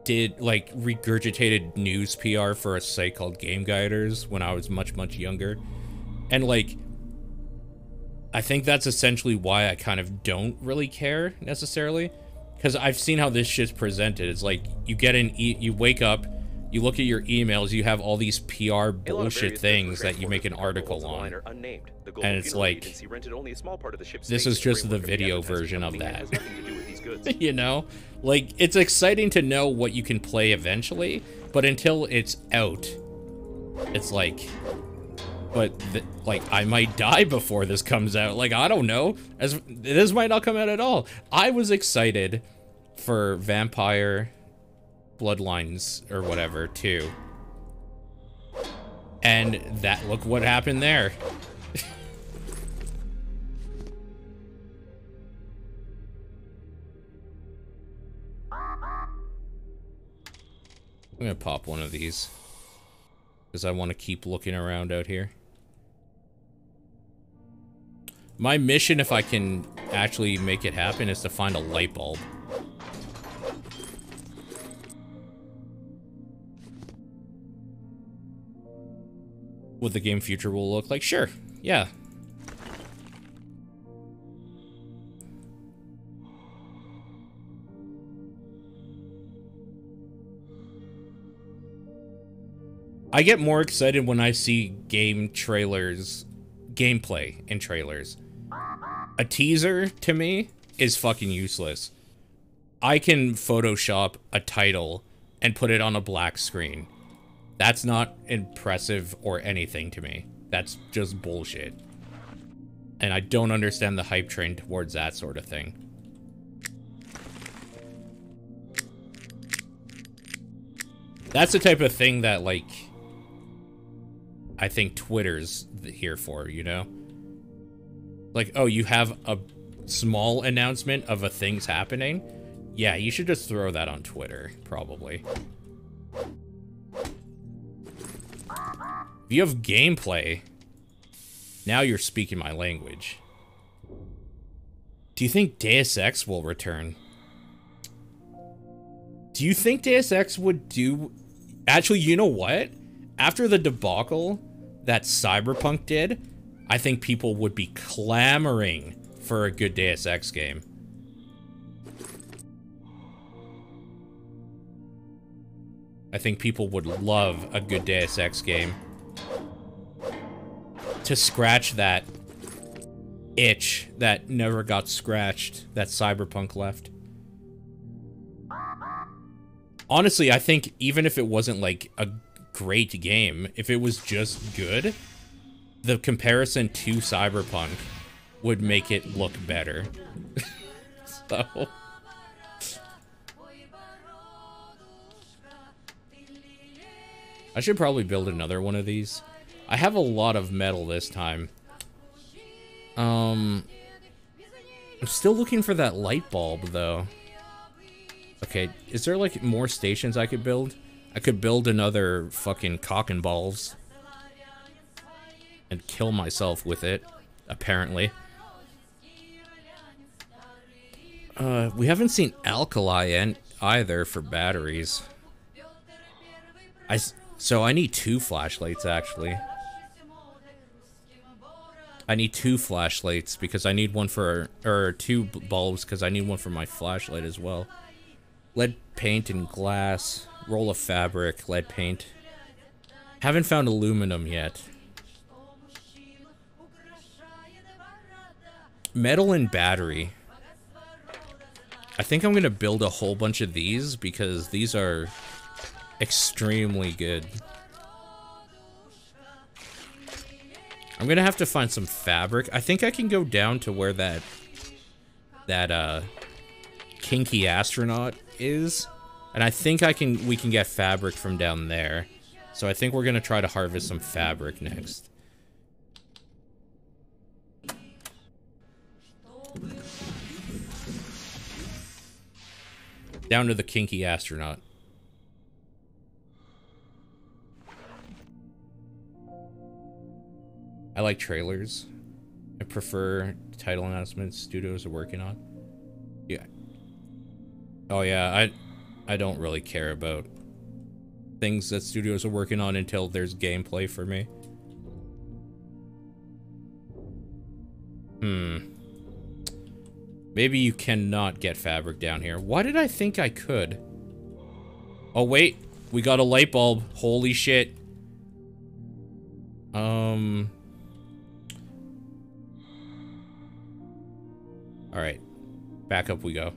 Speaker 1: did like regurgitated news PR for a site called Game Guiders when I was much much younger. And like I think that's essentially why I kind of don't really care necessarily. Because I've seen how this shit's presented. It's like you get an e you wake up, you look at your emails, you have all these PR bullshit things that you make an article on. And it's like, this is just the video version of that. you know? Like, it's exciting to know what you can play eventually, but until it's out, it's like, but like I might die before this comes out. Like I don't know. As this might not come out at all. I was excited for Vampire Bloodlines or whatever too. And that look what happened there. I'm gonna pop one of these. Because I want to keep looking around out here. My mission, if I can actually make it happen, is to find a light bulb. What the game future will look like? Sure. Yeah. I get more excited when I see game trailers, gameplay in trailers a teaser to me is fucking useless. I can Photoshop a title and put it on a black screen. That's not impressive or anything to me. That's just bullshit. And I don't understand the hype train towards that sort of thing. That's the type of thing that, like, I think Twitter's here for, you know? Like, oh, you have a small announcement of a thing's happening? Yeah, you should just throw that on Twitter, probably. If you have gameplay, now you're speaking my language. Do you think Deus Ex will return? Do you think Deus Ex would do... Actually, you know what? After the debacle that Cyberpunk did, I think people would be clamoring for a good Deus Ex game. I think people would love a good Deus Ex game. To scratch that itch that never got scratched that Cyberpunk left. Honestly, I think even if it wasn't like a great game, if it was just good, the comparison to Cyberpunk would make it look better. so... I should probably build another one of these. I have a lot of metal this time. Um, I'm still looking for that light bulb, though. Okay, is there, like, more stations I could build? I could build another fucking cock and balls and kill myself with it, apparently. Uh, we haven't seen alkali in either for batteries. I, so I need two flashlights, actually. I need two flashlights because I need one for, or two bulbs because I need one for my flashlight as well. Lead paint and glass, roll of fabric, lead paint. Haven't found aluminum yet. Metal and battery. I think I'm going to build a whole bunch of these because these are extremely good. I'm going to have to find some fabric. I think I can go down to where that that uh kinky astronaut is. And I think I can we can get fabric from down there. So I think we're going to try to harvest some fabric next. Down to the kinky astronaut. I like trailers. I prefer title announcements studios are working on. Yeah. Oh yeah, I I don't really care about things that studios are working on until there's gameplay for me. Hmm. Maybe you cannot get fabric down here. Why did I think I could? Oh, wait. We got a light bulb. Holy shit. Um... Alright. Back up we go.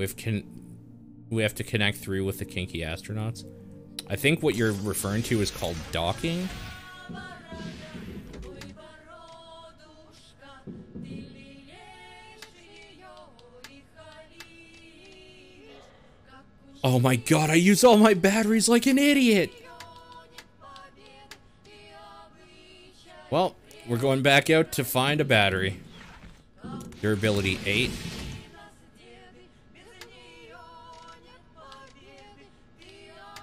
Speaker 1: We've can we have to connect through with the kinky astronauts. I think what you're referring to is called docking. Oh my god, I use all my batteries like an idiot! Well, we're going back out to find a battery. Durability 8.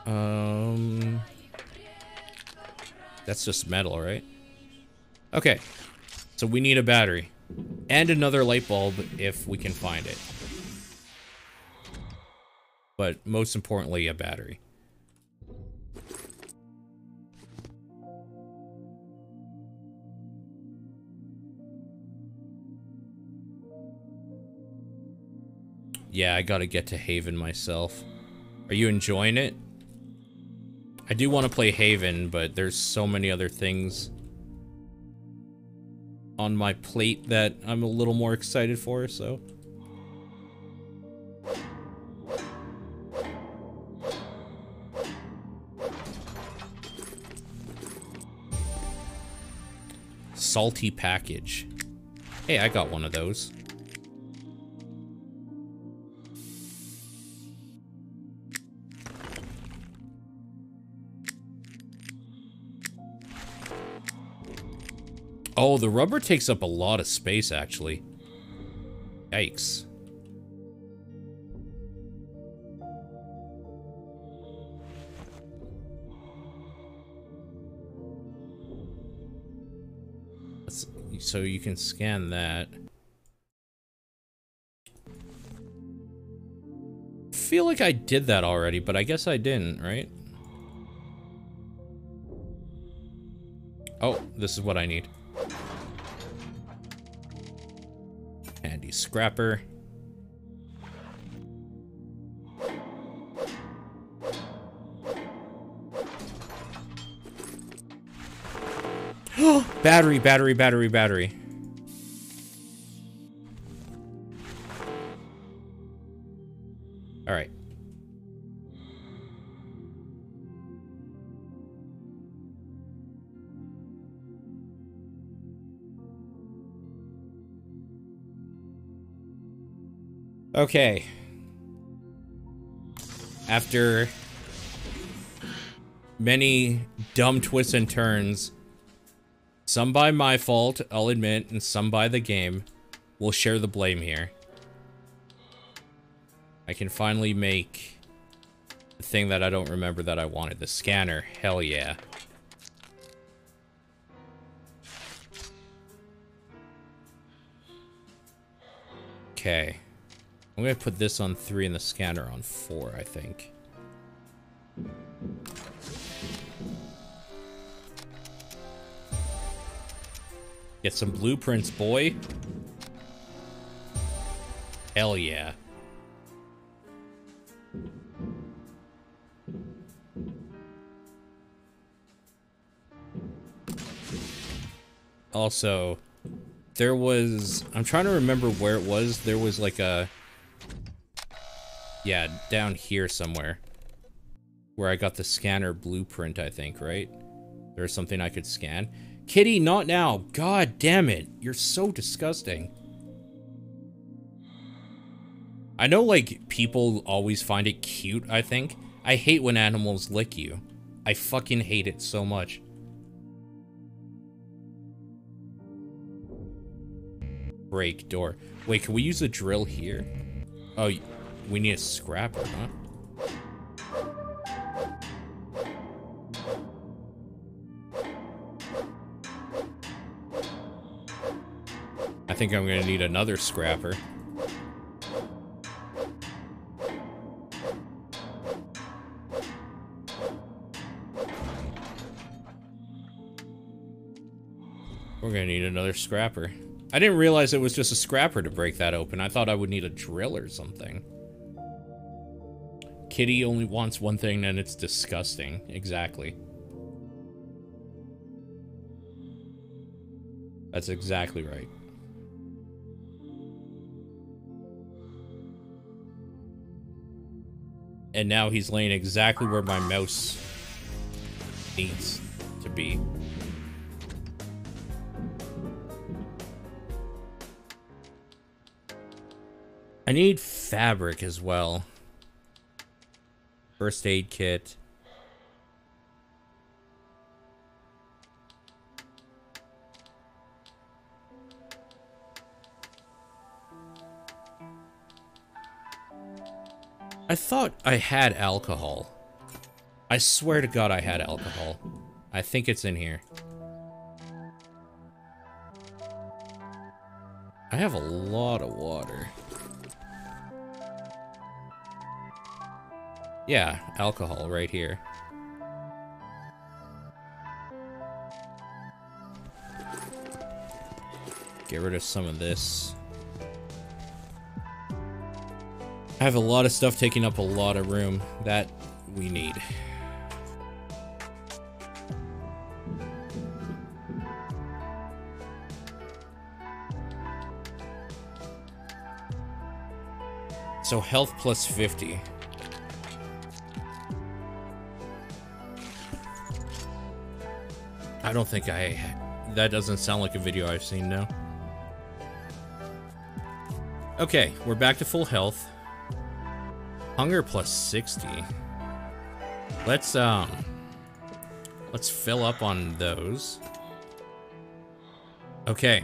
Speaker 1: Um... That's just metal, right? Okay. So we need a battery. And another light bulb if we can find it. But most importantly, a battery. Yeah, I gotta get to Haven myself. Are you enjoying it? I do want to play Haven, but there's so many other things on my plate that I'm a little more excited for, so... Salty package. Hey, I got one of those. Oh, the rubber takes up a lot of space, actually. Yikes. so you can scan that. feel like I did that already, but I guess I didn't, right? Oh, this is what I need. Scrapper. battery, battery, battery, battery. Okay. After many dumb twists and turns, some by my fault, I'll admit, and some by the game, we'll share the blame here. I can finally make the thing that I don't remember that I wanted. The scanner. Hell yeah. Okay. I'm to put this on 3 and the scanner on 4, I think. Get some blueprints, boy. Hell yeah. Also, there was... I'm trying to remember where it was. There was like a yeah, down here somewhere. Where I got the scanner blueprint, I think, right? There's something I could scan. Kitty, not now. God damn it. You're so disgusting. I know, like, people always find it cute, I think. I hate when animals lick you. I fucking hate it so much. Break door. Wait, can we use a drill here? Oh, we need a scrapper, huh? I think I'm gonna need another scrapper. We're gonna need another scrapper. I didn't realize it was just a scrapper to break that open. I thought I would need a drill or something. Kitty only wants one thing and it's disgusting. Exactly. That's exactly right. And now he's laying exactly where my mouse needs to be. I need fabric as well. First aid kit. I thought I had alcohol. I swear to God I had alcohol. I think it's in here. I have a lot of water. Yeah, alcohol right here. Get rid of some of this. I have a lot of stuff taking up a lot of room that we need. So health plus 50. I don't think I... That doesn't sound like a video I've seen, no. Okay, we're back to full health. Hunger plus 60. Let's, um... Let's fill up on those. Okay.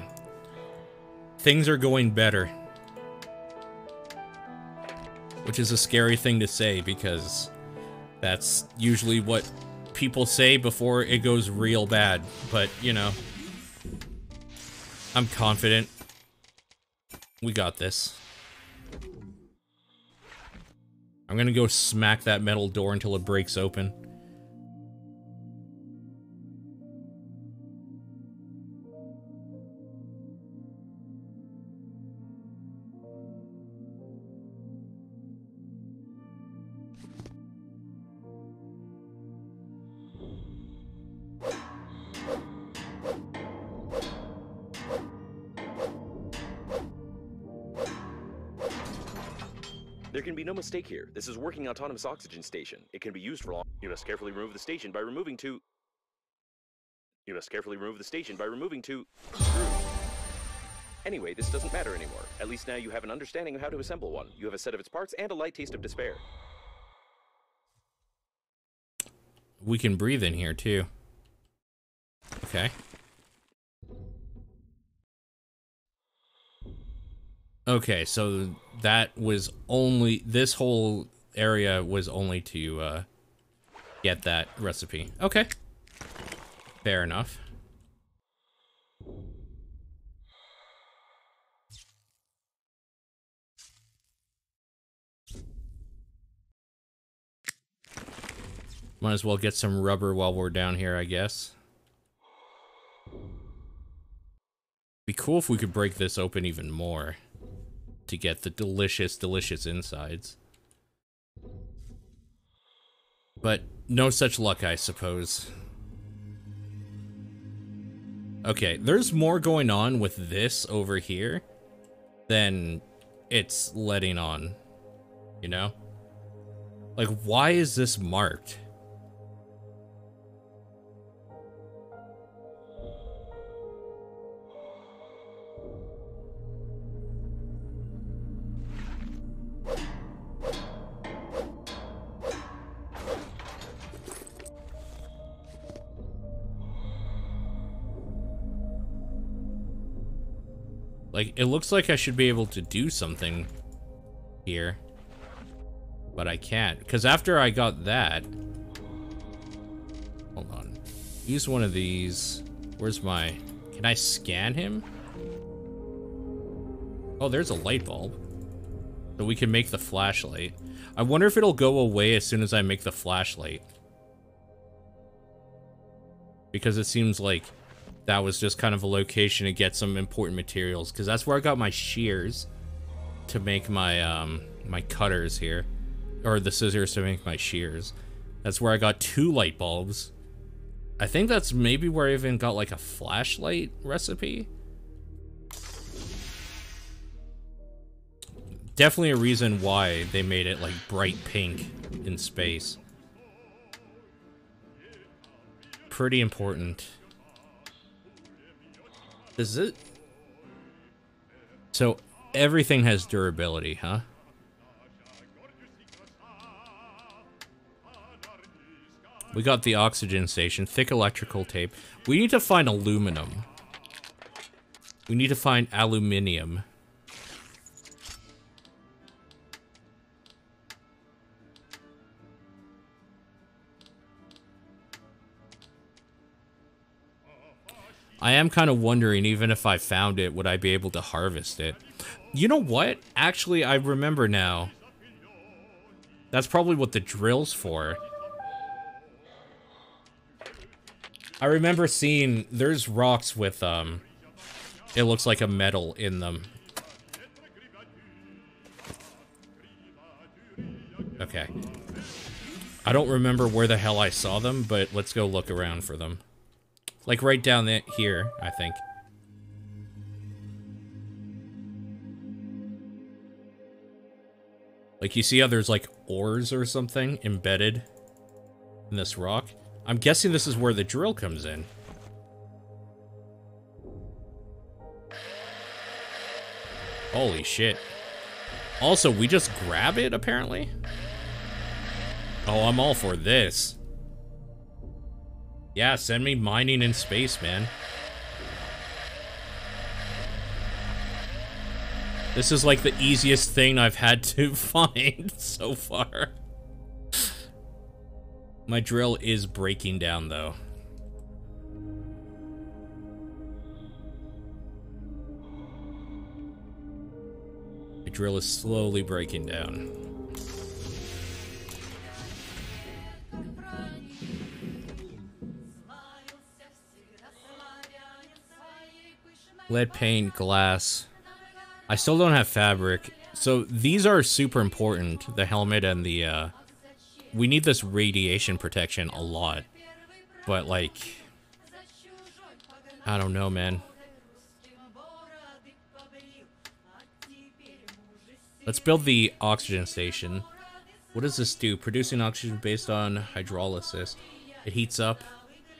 Speaker 1: Things are going better. Which is a scary thing to say because that's usually what people say before it goes real bad. But, you know, I'm confident. We got this. I'm gonna go smack that metal door until it breaks open.
Speaker 2: Here. This is working autonomous oxygen station. It can be used for long. You must carefully remove the station by removing two. You must carefully remove the station by removing two. Anyway, this doesn't matter anymore. At least now you have an understanding of how to assemble one. You have a set of its parts and a light taste of despair.
Speaker 1: We can breathe in here too. Okay. Okay, so that was only this whole area was only to uh get that recipe. Okay. Fair enough. Might as well get some rubber while we're down here, I guess. Be cool if we could break this open even more to get the delicious, delicious insides. But no such luck, I suppose. Okay, there's more going on with this over here than it's letting on. You know? Like, why is this marked? Like, it looks like I should be able to do something here. But I can't. Because after I got that... Hold on. Use one of these. Where's my... Can I scan him? Oh, there's a light bulb. So we can make the flashlight. I wonder if it'll go away as soon as I make the flashlight. Because it seems like that was just kind of a location to get some important materials because that's where I got my shears to make my um my cutters here or the scissors to make my shears. That's where I got two light bulbs. I think that's maybe where I even got like a flashlight recipe. Definitely a reason why they made it like bright pink in space. Pretty important. Is it? So everything has durability, huh? We got the oxygen station, thick electrical tape. We need to find aluminum. We need to find aluminium. I am kind of wondering, even if I found it, would I be able to harvest it? You know what? Actually, I remember now. That's probably what the drill's for. I remember seeing, there's rocks with, um, it looks like a metal in them. Okay. I don't remember where the hell I saw them, but let's go look around for them. Like right down there, here, I think. Like you see how there's like ores or something embedded in this rock? I'm guessing this is where the drill comes in. Holy shit. Also, we just grab it, apparently? Oh, I'm all for this. Yeah, send me mining in space, man. This is like the easiest thing I've had to find so far. My drill is breaking down, though. My drill is slowly breaking down. Lead paint, glass. I still don't have fabric. So these are super important, the helmet and the, uh, we need this radiation protection a lot. But, like... I don't know, man. Let's build the oxygen station. What does this do? Producing oxygen based on hydrolysis. It heats up.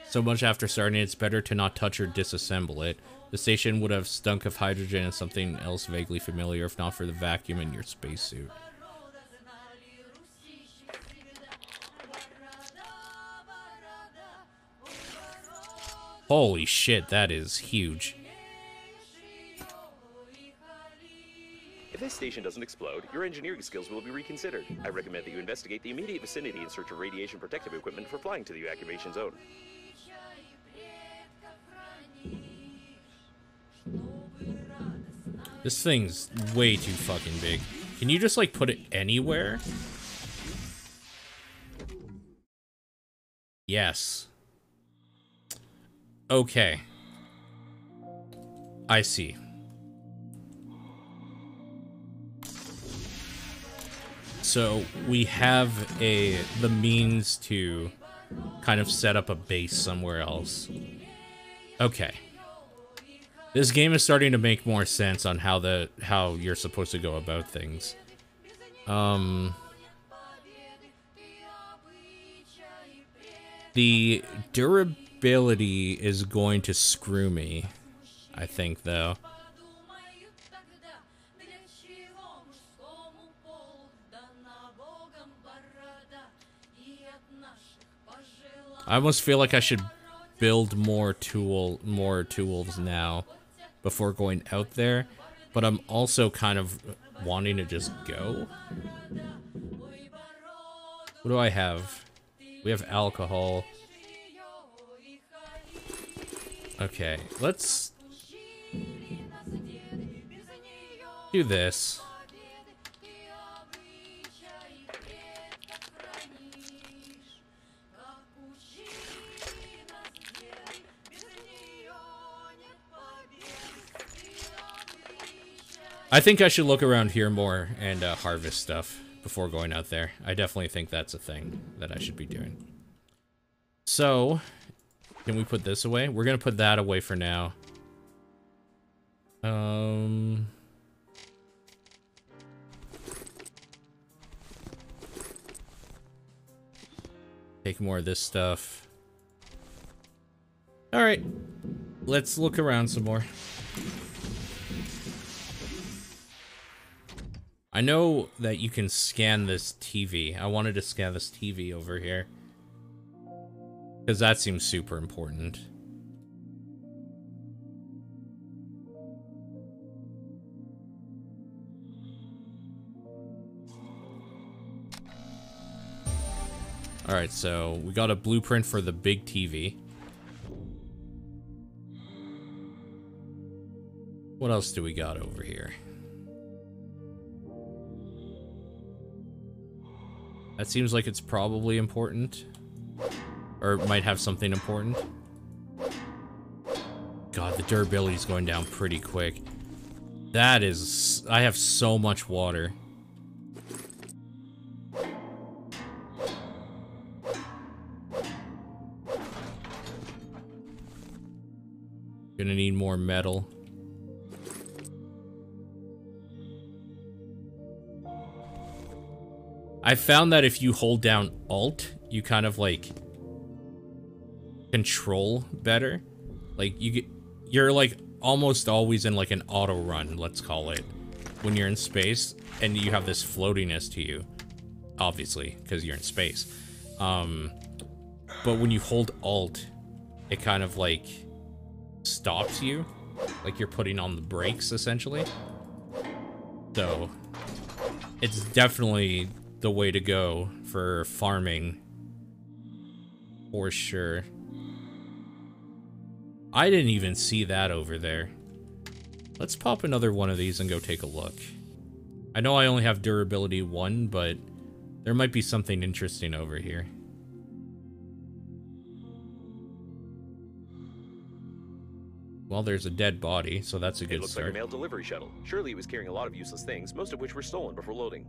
Speaker 1: So much after starting, it's better to not touch or disassemble it. The station would have stunk of hydrogen and something else vaguely familiar if not for the vacuum in your spacesuit. Holy shit, that is huge.
Speaker 2: If this station doesn't explode, your engineering skills will be reconsidered. I recommend that you investigate the immediate vicinity in search of radiation protective equipment for flying to the evacuation zone.
Speaker 1: This thing's way too fucking big. Can you just, like, put it anywhere? Yes. Okay. I see. So we have a the means to kind of set up a base somewhere else. Okay. This game is starting to make more sense on how the how you're supposed to go about things. Um The durability is going to screw me, I think though. I almost feel like I should build more tool more tools now before going out there, but I'm also kind of wanting to just go. What do I have? We have alcohol. Okay, let's do this. I think I should look around here more and uh, harvest stuff before going out there. I definitely think that's a thing that I should be doing. So, can we put this away? We're going to put that away for now. Um... Take more of this stuff. Alright. Let's look around some more. I know that you can scan this TV. I wanted to scan this TV over here. Because that seems super important. Alright, so we got a blueprint for the big TV. What else do we got over here? That seems like it's probably important. Or might have something important. God, the durability is going down pretty quick. That is... I have so much water. Gonna need more metal. I found that if you hold down Alt, you kind of like control better. Like you get, you're like almost always in like an auto run, let's call it, when you're in space and you have this floatiness to you, obviously, because you're in space. Um, but when you hold Alt, it kind of like stops you, like you're putting on the brakes essentially. So it's definitely the way to go for farming. For sure. I didn't even see that over there. Let's pop another one of these and go take a look. I know I only have durability 1, but there might be something interesting over here. Well, there's a dead body, so that's a good
Speaker 2: it looks
Speaker 1: start.
Speaker 2: like a mail delivery shuttle. Surely it was carrying a lot of useless things, most of which were stolen before loading.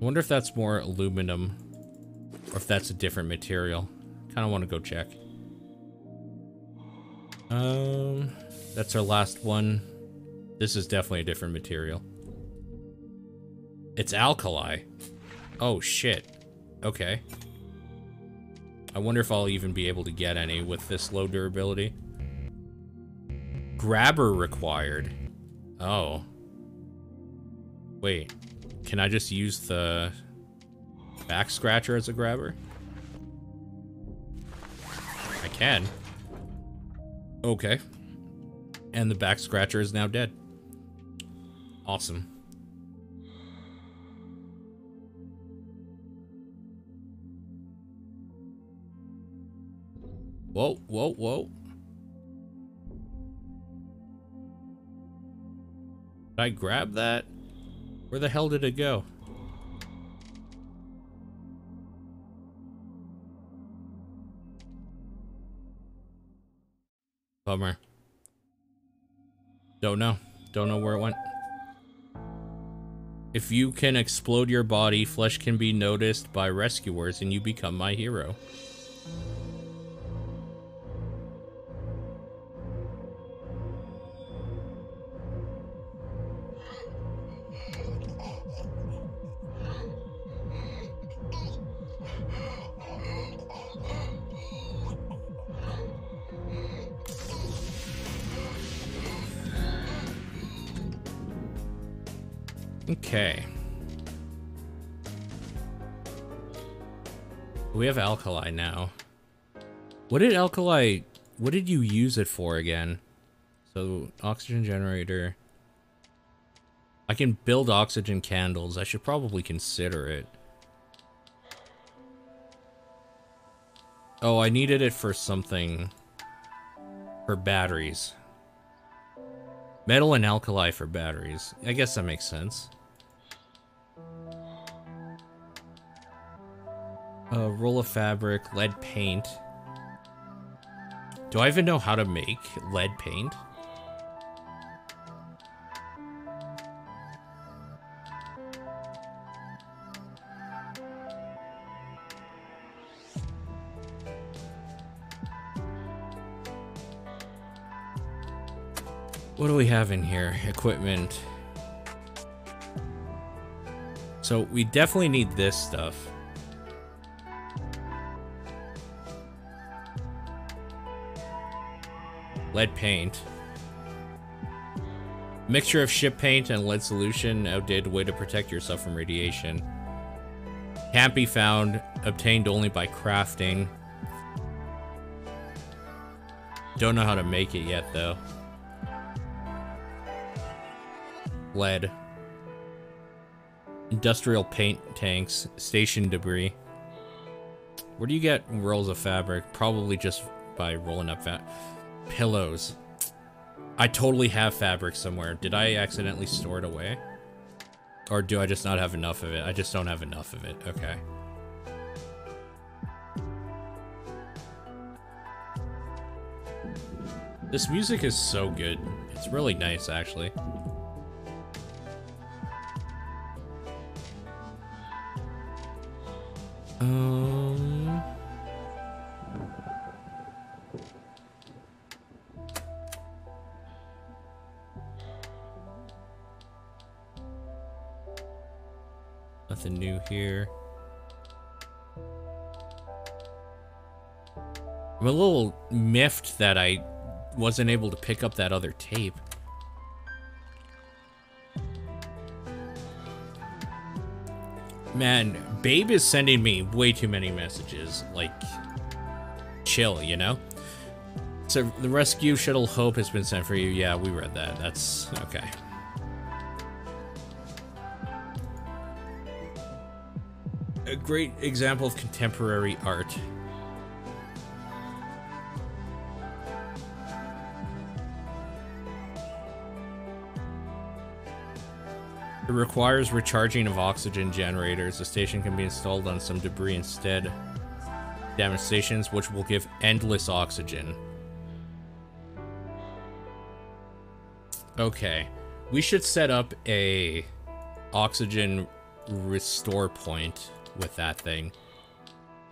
Speaker 1: I wonder if that's more aluminum or if that's a different material. Kind of want to go check. Um, that's our last one. This is definitely a different material. It's alkali. Oh, shit. Okay. I wonder if I'll even be able to get any with this low durability. Grabber required. Oh. Wait. Can I just use the back scratcher as a grabber? I can. Okay. And the back scratcher is now dead. Awesome. Whoa, whoa, whoa. Did I grab that? Where the hell did it go? Bummer. Don't know. Don't know where it went. If you can explode your body, flesh can be noticed by rescuers and you become my hero. Okay. We have alkali now. What did alkali... What did you use it for again? So, oxygen generator. I can build oxygen candles. I should probably consider it. Oh, I needed it for something. For batteries. Metal and alkali for batteries. I guess that makes sense. A roll of fabric, lead paint. Do I even know how to make lead paint? What do we have in here? Equipment. So we definitely need this stuff. Lead paint. Mixture of ship paint and lead solution, outdated way to protect yourself from radiation. Can't be found, obtained only by crafting. Don't know how to make it yet, though. Lead. Industrial paint tanks, station debris. Where do you get rolls of fabric? Probably just by rolling up fat pillows. I totally have fabric somewhere. Did I accidentally store it away? Or do I just not have enough of it? I just don't have enough of it. Okay. This music is so good. It's really nice, actually. Um... Nothing new here. I'm a little miffed that I wasn't able to pick up that other tape. Man, Babe is sending me way too many messages. Like, chill, you know? So, the rescue shuttle Hope has been sent for you. Yeah, we read that. That's okay. A great example of contemporary art. It requires recharging of oxygen generators. The station can be installed on some debris instead. Damage stations, which will give endless oxygen. Okay. We should set up a oxygen restore point with that thing.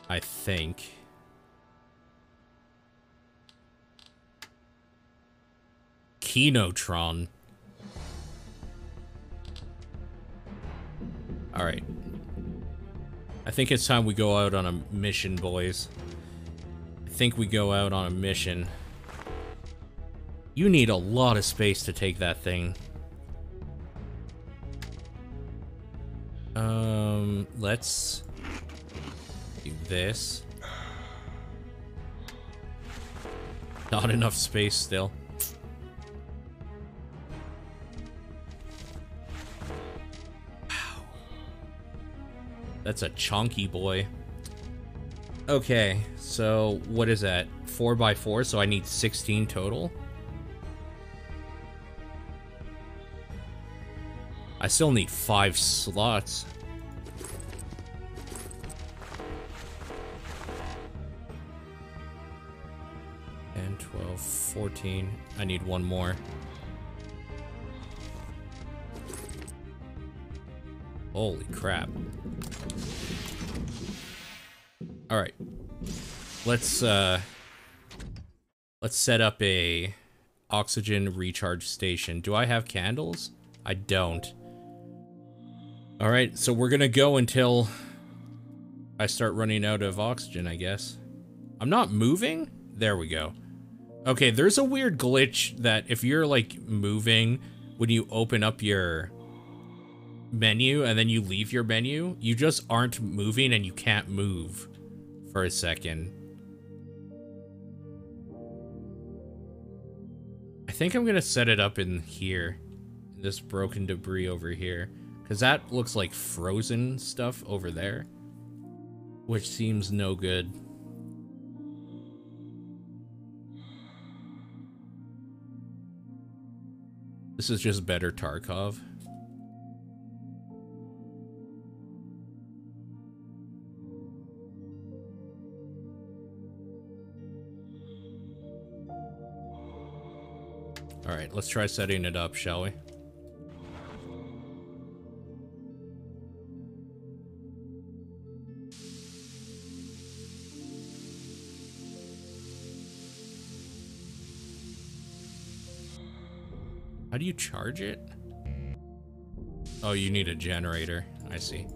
Speaker 1: I think. Kinotron. Alright. I think it's time we go out on a mission, boys. I think we go out on a mission. You need a lot of space to take that thing. Um, let's do this. Not enough space still. Wow. That's a chunky boy. Okay, so what is that? 4 by 4 so I need 16 total? I still need 5 slots. And 12, 14. I need one more. Holy crap. All right. Let's uh let's set up a oxygen recharge station. Do I have candles? I don't. All right, so we're to go until I start running out of oxygen, I guess. I'm not moving? There we go. Okay, there's a weird glitch that if you're like moving when you open up your menu and then you leave your menu, you just aren't moving and you can't move for a second. I think I'm gonna set it up in here. This broken debris over here. Because that looks like frozen stuff over there. Which seems no good. This is just better Tarkov. Alright, let's try setting it up, shall we? You charge it? Oh, you need a generator. I see.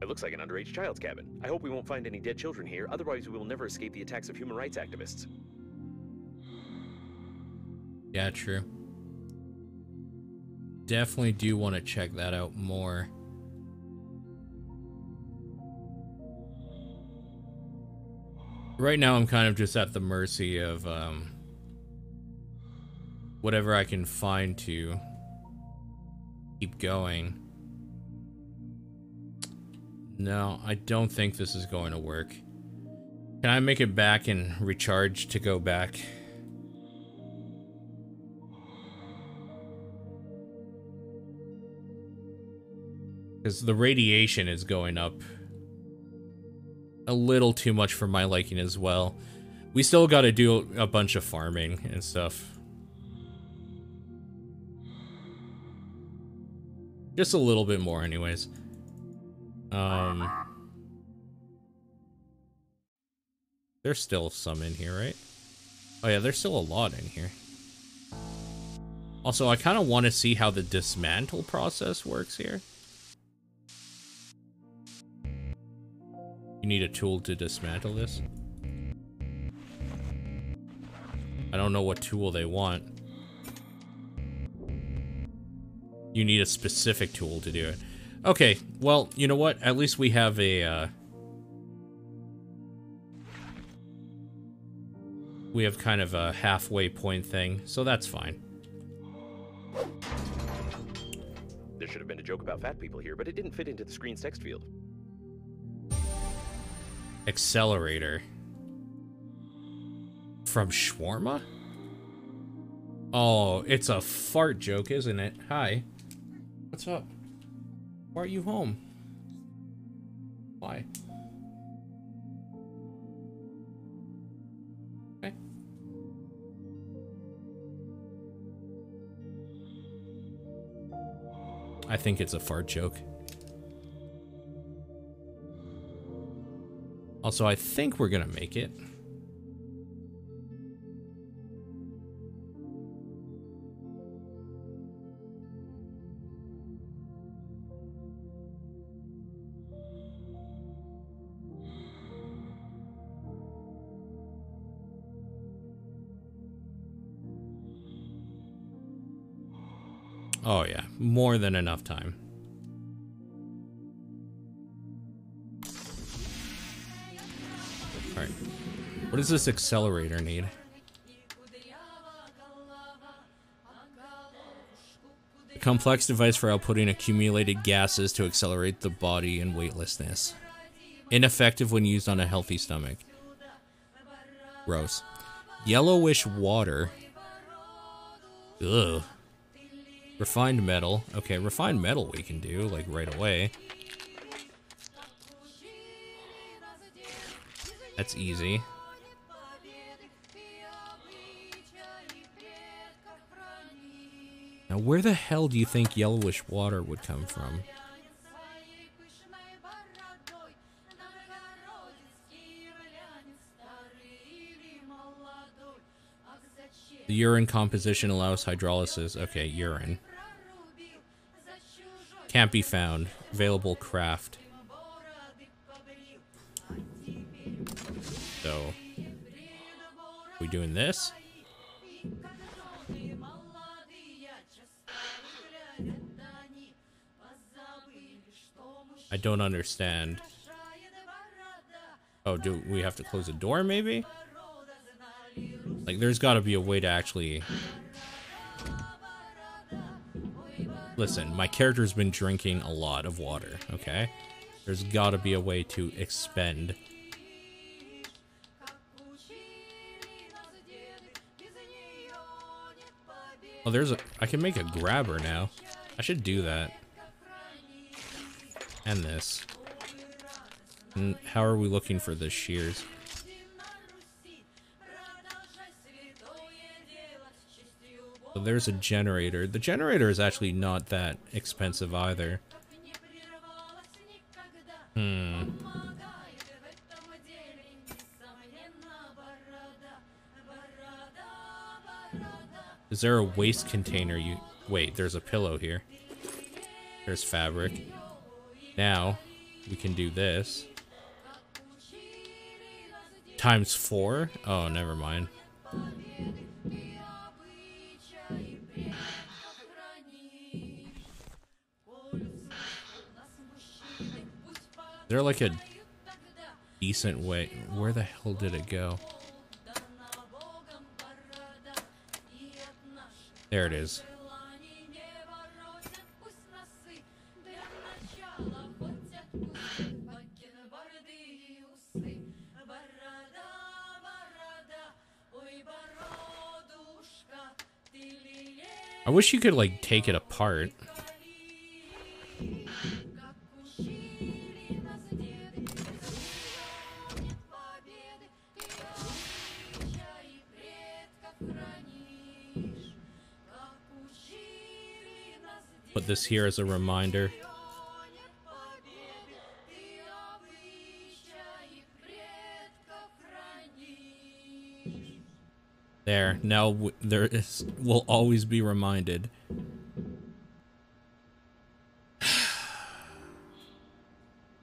Speaker 2: It looks like an underage child's cabin. I hope we won't find any dead children here, otherwise we will never escape the attacks of human rights activists.
Speaker 1: Yeah, true. Definitely do want to check that out more. Right now, I'm kind of just at the mercy of um, whatever I can find to keep going. No, I don't think this is going to work. Can I make it back and recharge to go back? Because the radiation is going up a little too much for my liking as well. We still got to do a bunch of farming and stuff. Just a little bit more anyways. Um, there's still some in here, right? Oh yeah, there's still a lot in here. Also, I kind of want to see how the dismantle process works here. You need a tool to dismantle this? I don't know what tool they want. You need a specific tool to do it. Okay, well, you know what? At least we have a, uh... We have kind of a halfway point thing, so that's fine.
Speaker 2: There should have been a joke about fat people here, but it didn't fit into the screen's text field.
Speaker 1: Accelerator. From Shawarma? Oh, it's a fart joke, isn't it? Hi. What's up? Why are you home? Why? Okay. I think it's a fart joke. Also, I think we're gonna make it. Oh yeah, more than enough time. Does this accelerator need? A complex device for outputting accumulated gases to accelerate the body in weightlessness. Ineffective when used on a healthy stomach. Gross. Yellowish water. Ugh. Refined metal. Okay, refined metal we can do, like, right away. That's easy. Now, where the hell do you think yellowish water would come from? The urine composition allows hydrolysis. Okay, urine. Can't be found. Available craft. So, we doing this? I don't understand. Oh, do we have to close the door maybe? Like there's got to be a way to actually... Listen, my character's been drinking a lot of water, okay? There's got to be a way to expend Oh, there's a... I can make a grabber now. I should do that. And this. And how are we looking for the shears? So there's a generator. The generator is actually not that expensive either. Hmm. Is there a waste container you... Wait, there's a pillow here. There's fabric. Now, we can do this. Times four? Oh, never mind. Is there like a decent way? Where the hell did it go? There it is. I wish you could like take it apart. Put this here as a reminder. There. Now there is will always be reminded.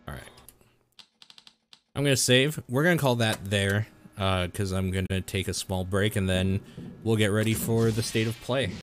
Speaker 1: All right. I'm to save. We're to call that there uh cuz I'm to take a small break and then we'll get ready for the state of play.